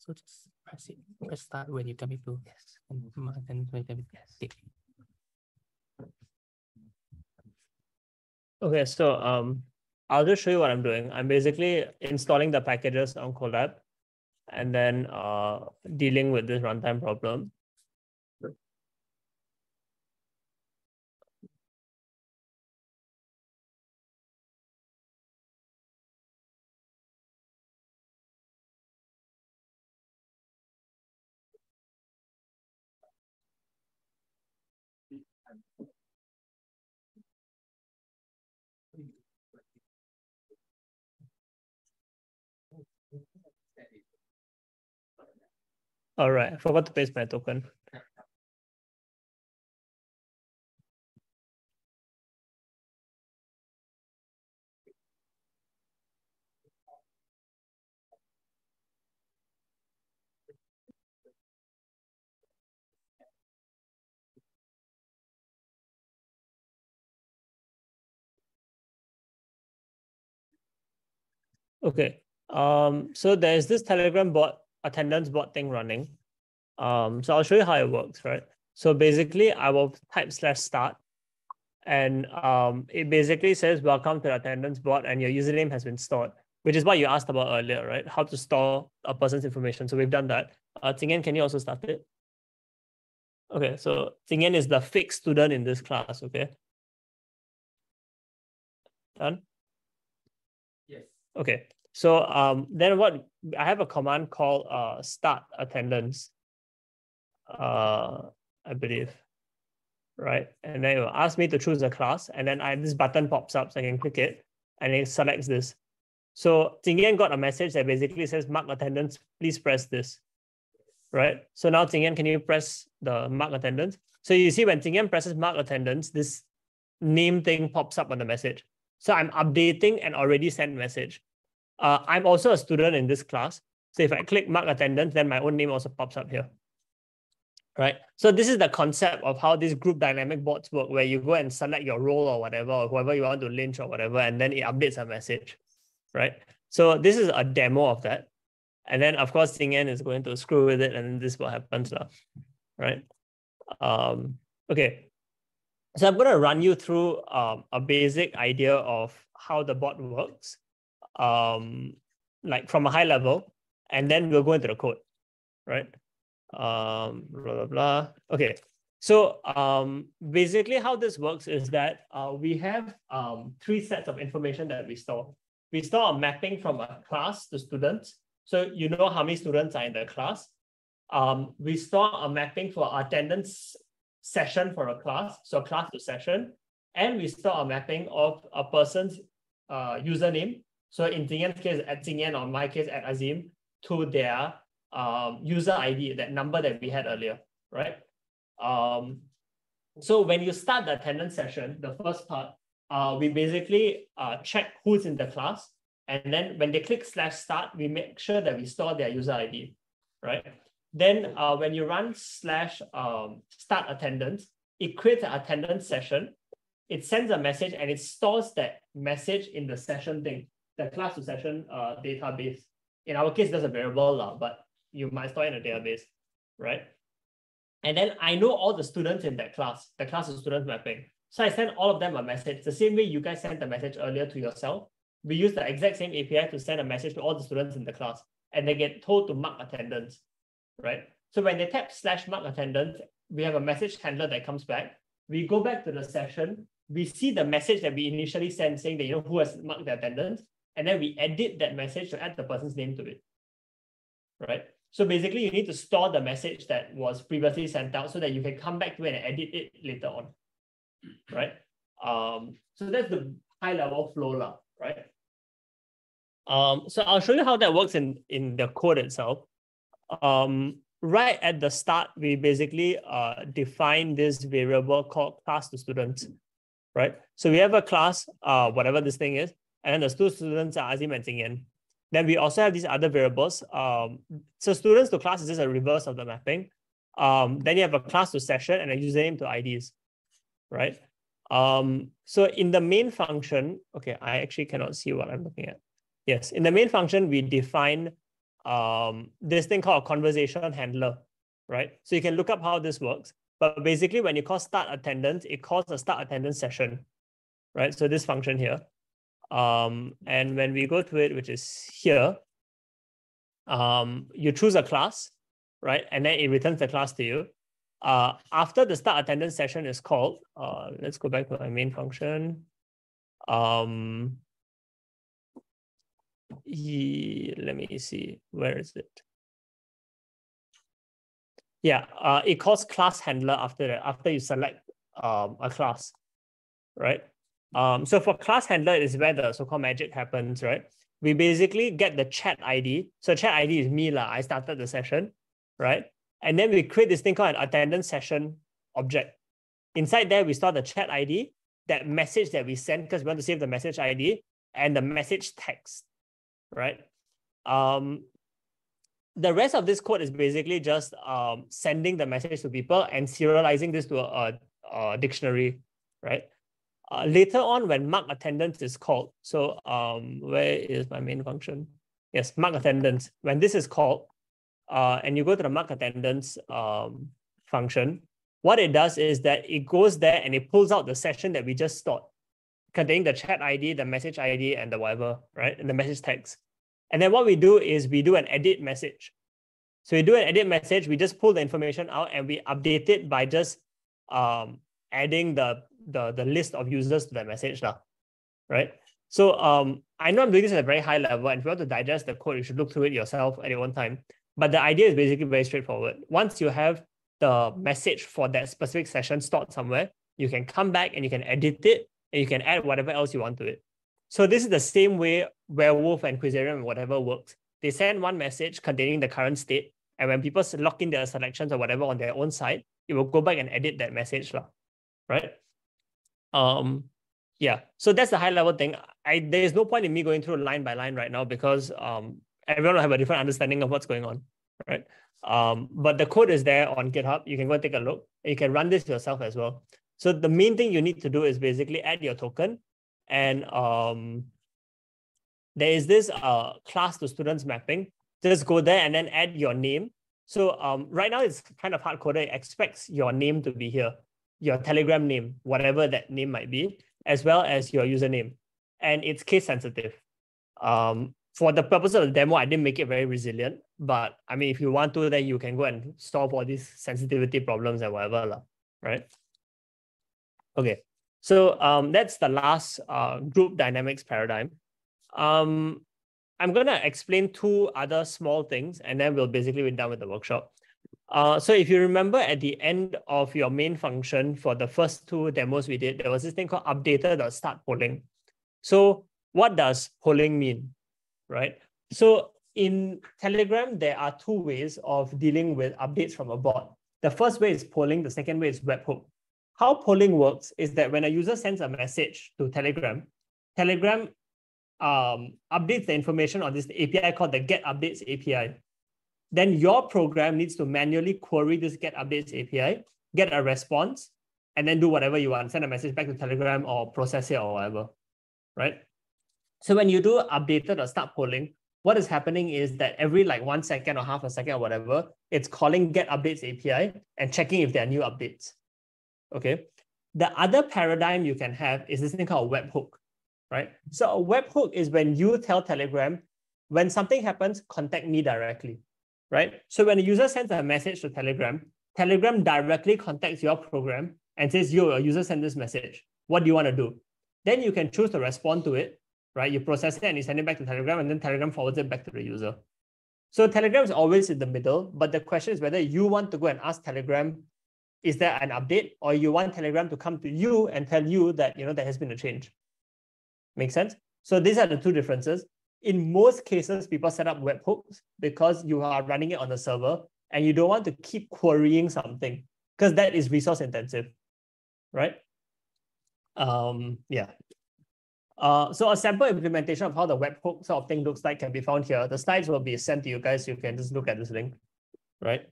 So just press it. Press start when you come into yes, and then when you come yes. Okay. Okay, so um, I'll just show you what I'm doing. I'm basically installing the packages on Colab and then uh, dealing with this runtime problem. All right, I forgot to paste my token. Okay, Um, so there's this Telegram bot, attendance bot thing running. Um, so I'll show you how it works, right? So basically I will type slash start and um, it basically says welcome to the attendance bot and your username has been stored, which is what you asked about earlier, right? How to store a person's information. So we've done that. Uh, Tingyan, can you also start it? Okay, so Tingyan is the fixed student in this class, okay? Done? Yes. Okay, so um, then what I have a command called uh, start attendance, uh, I believe, right? And then it will ask me to choose a class, and then I this button pops up, so I can click it, and it selects this. So Tingyan got a message that basically says mark attendance, please press this, right? So now Tingyan, can you press the mark attendance? So you see when Tingyan presses mark attendance, this name thing pops up on the message. So I'm updating an already sent message. Uh, I'm also a student in this class. So if I click mark attendance, then my own name also pops up here. Right. So this is the concept of how these group dynamic bots work, where you go and select your role or whatever, or whoever you want to lynch or whatever, and then it updates a message. Right. So this is a demo of that. And then of course Tingyan is going to screw with it, and this is what happens now. Right. Um, okay. So I'm going to run you through um, a basic idea of how the bot works, um, like from a high level, and then we'll go into the code, right? Um, blah, blah, blah. Okay, so um, basically how this works is that uh, we have um, three sets of information that we store. We store a mapping from a class to students. So you know how many students are in the class. Um, we store a mapping for attendance session for a class, so class to session, and we store a mapping of a person's uh, username. So in Tingyan's case, at Tingyan, or my case, at Azim, to their um, user ID, that number that we had earlier, right? Um, so when you start the attendance session, the first part, uh, we basically uh, check who's in the class. And then when they click slash start, we make sure that we store their user ID, right? Then uh, when you run slash um, start attendance, it creates an attendance session. It sends a message and it stores that message in the session thing, the class to session uh, database. In our case, there's a variable, uh, but you might store in a database, right? And then I know all the students in that class, the class of students mapping. So I send all of them a message, the same way you guys sent the message earlier to yourself. We use the exact same API to send a message to all the students in the class, and they get told to mark attendance right? So when they tap slash mark attendance, we have a message handler that comes back. We go back to the session. We see the message that we initially sent saying that, you know, who has marked the attendance. And then we edit that message to add the person's name to it, right? So basically you need to store the message that was previously sent out so that you can come back to it and edit it later on, right? Um, so that's the high level flow, lah, right? Um, so I'll show you how that works in, in the code itself um, right at the start, we basically uh, define this variable called class to students, right? So we have a class, uh, whatever this thing is, and then the students are Azim and Tingyan. Then we also have these other variables. Um, so students to class is just a reverse of the mapping. Um, then you have a class to session and a username to IDs, right? Um, so in the main function, okay, I actually cannot see what I'm looking at. Yes, in the main function, we define um, this thing called a conversation handler, right? So you can look up how this works. But basically, when you call start attendance, it calls a start attendance session, right? So this function here. Um, and when we go to it, which is here, um, you choose a class, right? And then it returns the class to you. Uh, after the start attendance session is called, uh, let's go back to my main function. Um, let me see, where is it? Yeah, uh, it calls class handler after that, after you select um, a class, right? Um, so for class handler is where the so-called magic happens, right? We basically get the chat ID. So chat ID is me, lah. I started the session, right? And then we create this thing called an attendance session object. Inside there, we store the chat ID, that message that we send, because we want to save the message ID, and the message text right? Um, the rest of this code is basically just um, sending the message to people and serializing this to a, a, a dictionary, right? Uh, later on, when mark attendance is called, so um, where is my main function? yes, mark attendance. When this is called, uh, and you go to the mark attendance um, function, what it does is that it goes there and it pulls out the session that we just stored, containing the chat ID, the message ID, and the whatever, right? And the message text. And then what we do is we do an edit message. So we do an edit message, we just pull the information out and we update it by just um, adding the, the, the list of users to that message, lah, right? So um, I know I'm doing this at a very high level, and if you want to digest the code, you should look through it yourself at your own time. But the idea is basically very straightforward. Once you have the message for that specific session stored somewhere, you can come back and you can edit it and you can add whatever else you want to it. So this is the same way Werewolf and Quizarium and whatever works. They send one message containing the current state, and when people lock in their selections or whatever on their own side, it will go back and edit that message, lah, right? Um, yeah, so that's the high level thing. I there's no point in me going through line by line right now because um, everyone will have a different understanding of what's going on, right? Um, but the code is there on GitHub. You can go take a look. You can run this yourself as well. So the main thing you need to do is basically add your token, and um, there is this uh, class to students mapping. Just go there and then add your name. So um, right now it's kind of hard coded. It expects your name to be here, your Telegram name, whatever that name might be, as well as your username, and it's case sensitive. Um, for the purpose of the demo, I didn't make it very resilient. But I mean, if you want to, then you can go and solve all these sensitivity problems and whatever, right? Okay, so um, that's the last uh, group dynamics paradigm. Um, I'm gonna explain two other small things, and then we'll basically be done with the workshop. Uh, so if you remember at the end of your main function for the first two demos we did, there was this thing called updater.start polling. So what does polling mean? right? So in Telegram, there are two ways of dealing with updates from a bot. The first way is polling, the second way is webhook. How polling works is that when a user sends a message to Telegram, Telegram um, updates the information on this API called the Get Updates API. Then your program needs to manually query this Get Updates API, get a response, and then do whatever you want, send a message back to Telegram or process it or whatever, right? So when you do updated or start polling, what is happening is that every like one second or half a second or whatever, it's calling get updates API and checking if there are new updates. Okay. The other paradigm you can have is this thing called webhook, right? So a webhook is when you tell Telegram, when something happens, contact me directly, right? So when a user sends a message to Telegram, Telegram directly contacts your program and says, yo, a user sent this message. What do you want to do? Then you can choose to respond to it right? You process it and you send it back to Telegram, and then Telegram forwards it back to the user. So Telegram is always in the middle, but the question is whether you want to go and ask Telegram, is there an update, or you want Telegram to come to you and tell you that you know there has been a change. Make sense? So these are the two differences. In most cases, people set up webhooks because you are running it on the server and you don't want to keep querying something because that is resource intensive, right? Um, yeah. Uh, so a sample implementation of how the webhook sort of thing looks like can be found here. The slides will be sent to you guys. You can just look at this link, right?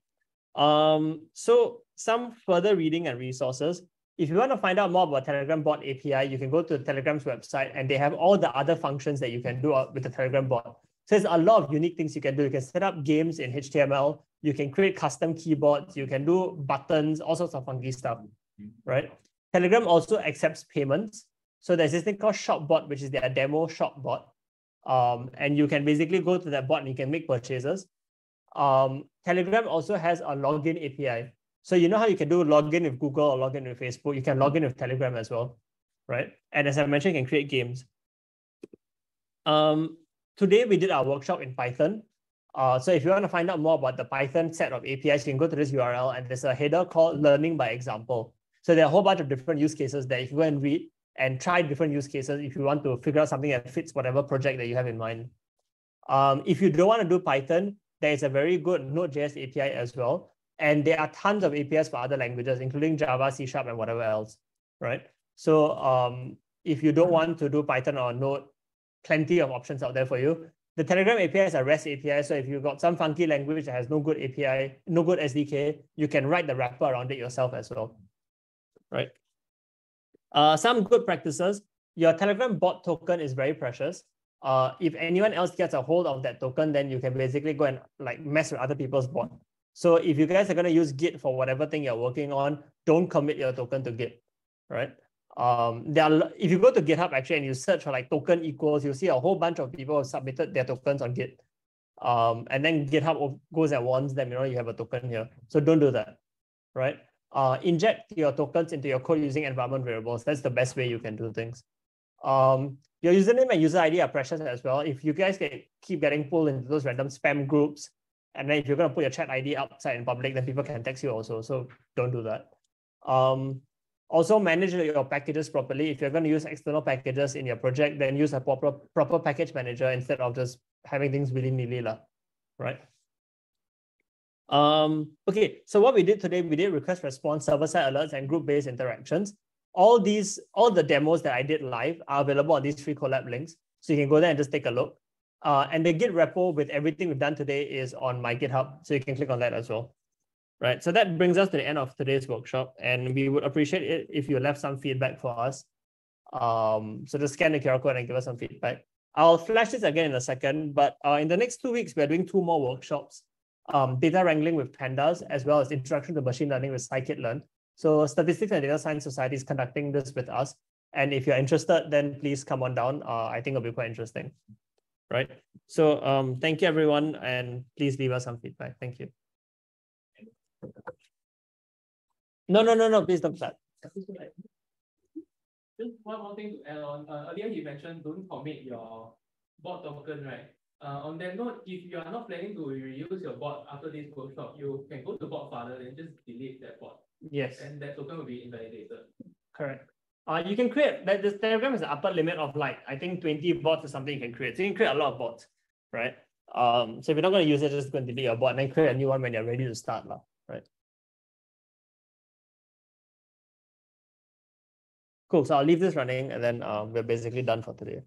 Um, so some further reading and resources. If you want to find out more about Telegram bot API, you can go to Telegram's website and they have all the other functions that you can do with the Telegram bot. So there's a lot of unique things you can do. You can set up games in HTML. You can create custom keyboards. You can do buttons, all sorts of funky stuff, right? Telegram also accepts payments. So there's this thing called ShopBot, which is their demo ShopBot. Um, and you can basically go to that bot and you can make purchases. Um, Telegram also has a login API. So you know how you can do login with Google or login with Facebook, you can log in with Telegram as well, right? And as I mentioned, you can create games. Um, today we did our workshop in Python. Uh, so if you want to find out more about the Python set of APIs, you can go to this URL and there's a header called learning by example. So there are a whole bunch of different use cases that you go and read, and try different use cases if you want to figure out something that fits whatever project that you have in mind. Um, if you don't want to do Python, there is a very good Node.js API as well. And there are tons of APIs for other languages, including Java, C Sharp, and whatever else, right? So um, if you don't want to do Python or Node, plenty of options out there for you. The Telegram API is a REST API. So if you've got some funky language that has no good API, no good SDK, you can write the wrapper around it yourself as well, right? Uh, some good practices, your Telegram bot token is very precious. uh, if anyone else gets a hold of that token, then you can basically go and like mess with other people's bot. So if you guys are going to use Git for whatever thing you're working on, don't commit your token to Git, right? Um, there are, if you go to GitHub actually and you search for like token equals, you'll see a whole bunch of people have submitted their tokens on Git. Um, and then GitHub goes and warns them, you know, you have a token here. So don't do that, right? Uh, inject your tokens into your code using environment variables. That's the best way you can do things. Um, your username and user ID are precious as well. If you guys get, keep getting pulled into those random spam groups, and then if you're going to put your chat ID outside in public, then people can text you also. So don't do that. Um, also manage your packages properly. If you're going to use external packages in your project, then use a proper, proper package manager instead of just having things willy-nilly, right? Um, okay, so what we did today, we did request response, server-side alerts, and group-based interactions. All these, all the demos that I did live are available on these three Colab links. So you can go there and just take a look. Uh, and the Git repo with everything we've done today is on my GitHub. So you can click on that as well. Right. So that brings us to the end of today's workshop. And we would appreciate it if you left some feedback for us. Um, so just scan the QR code and give us some feedback. I'll flash this again in a second, but uh, in the next two weeks, we're doing two more workshops. Um, data wrangling with pandas, as well as introduction to machine learning with scikit-learn. So Statistics and Data Science Society is conducting this with us. And if you're interested, then please come on down. Uh, I think it'll be quite interesting right? So um, thank you everyone, and please leave us some feedback. Thank you. No, no, no, no, please don't start. Just one more thing to add on. Uh, earlier you mentioned don't commit your bot token, right? Uh, on that note, if you are not planning to reuse your bot after this workshop, you can go to BotFather and just delete that bot. Yes. And that token will be invalidated. Correct. Uh, you can create that this Telegram is the upper limit of like I think 20 bots or something you can create. So you can create a lot of bots, right? Um, so if you're not going to use it, just go and delete your bot and then create a new one when you're ready to start, lah, right? Cool. So I'll leave this running and then um, we're basically done for today.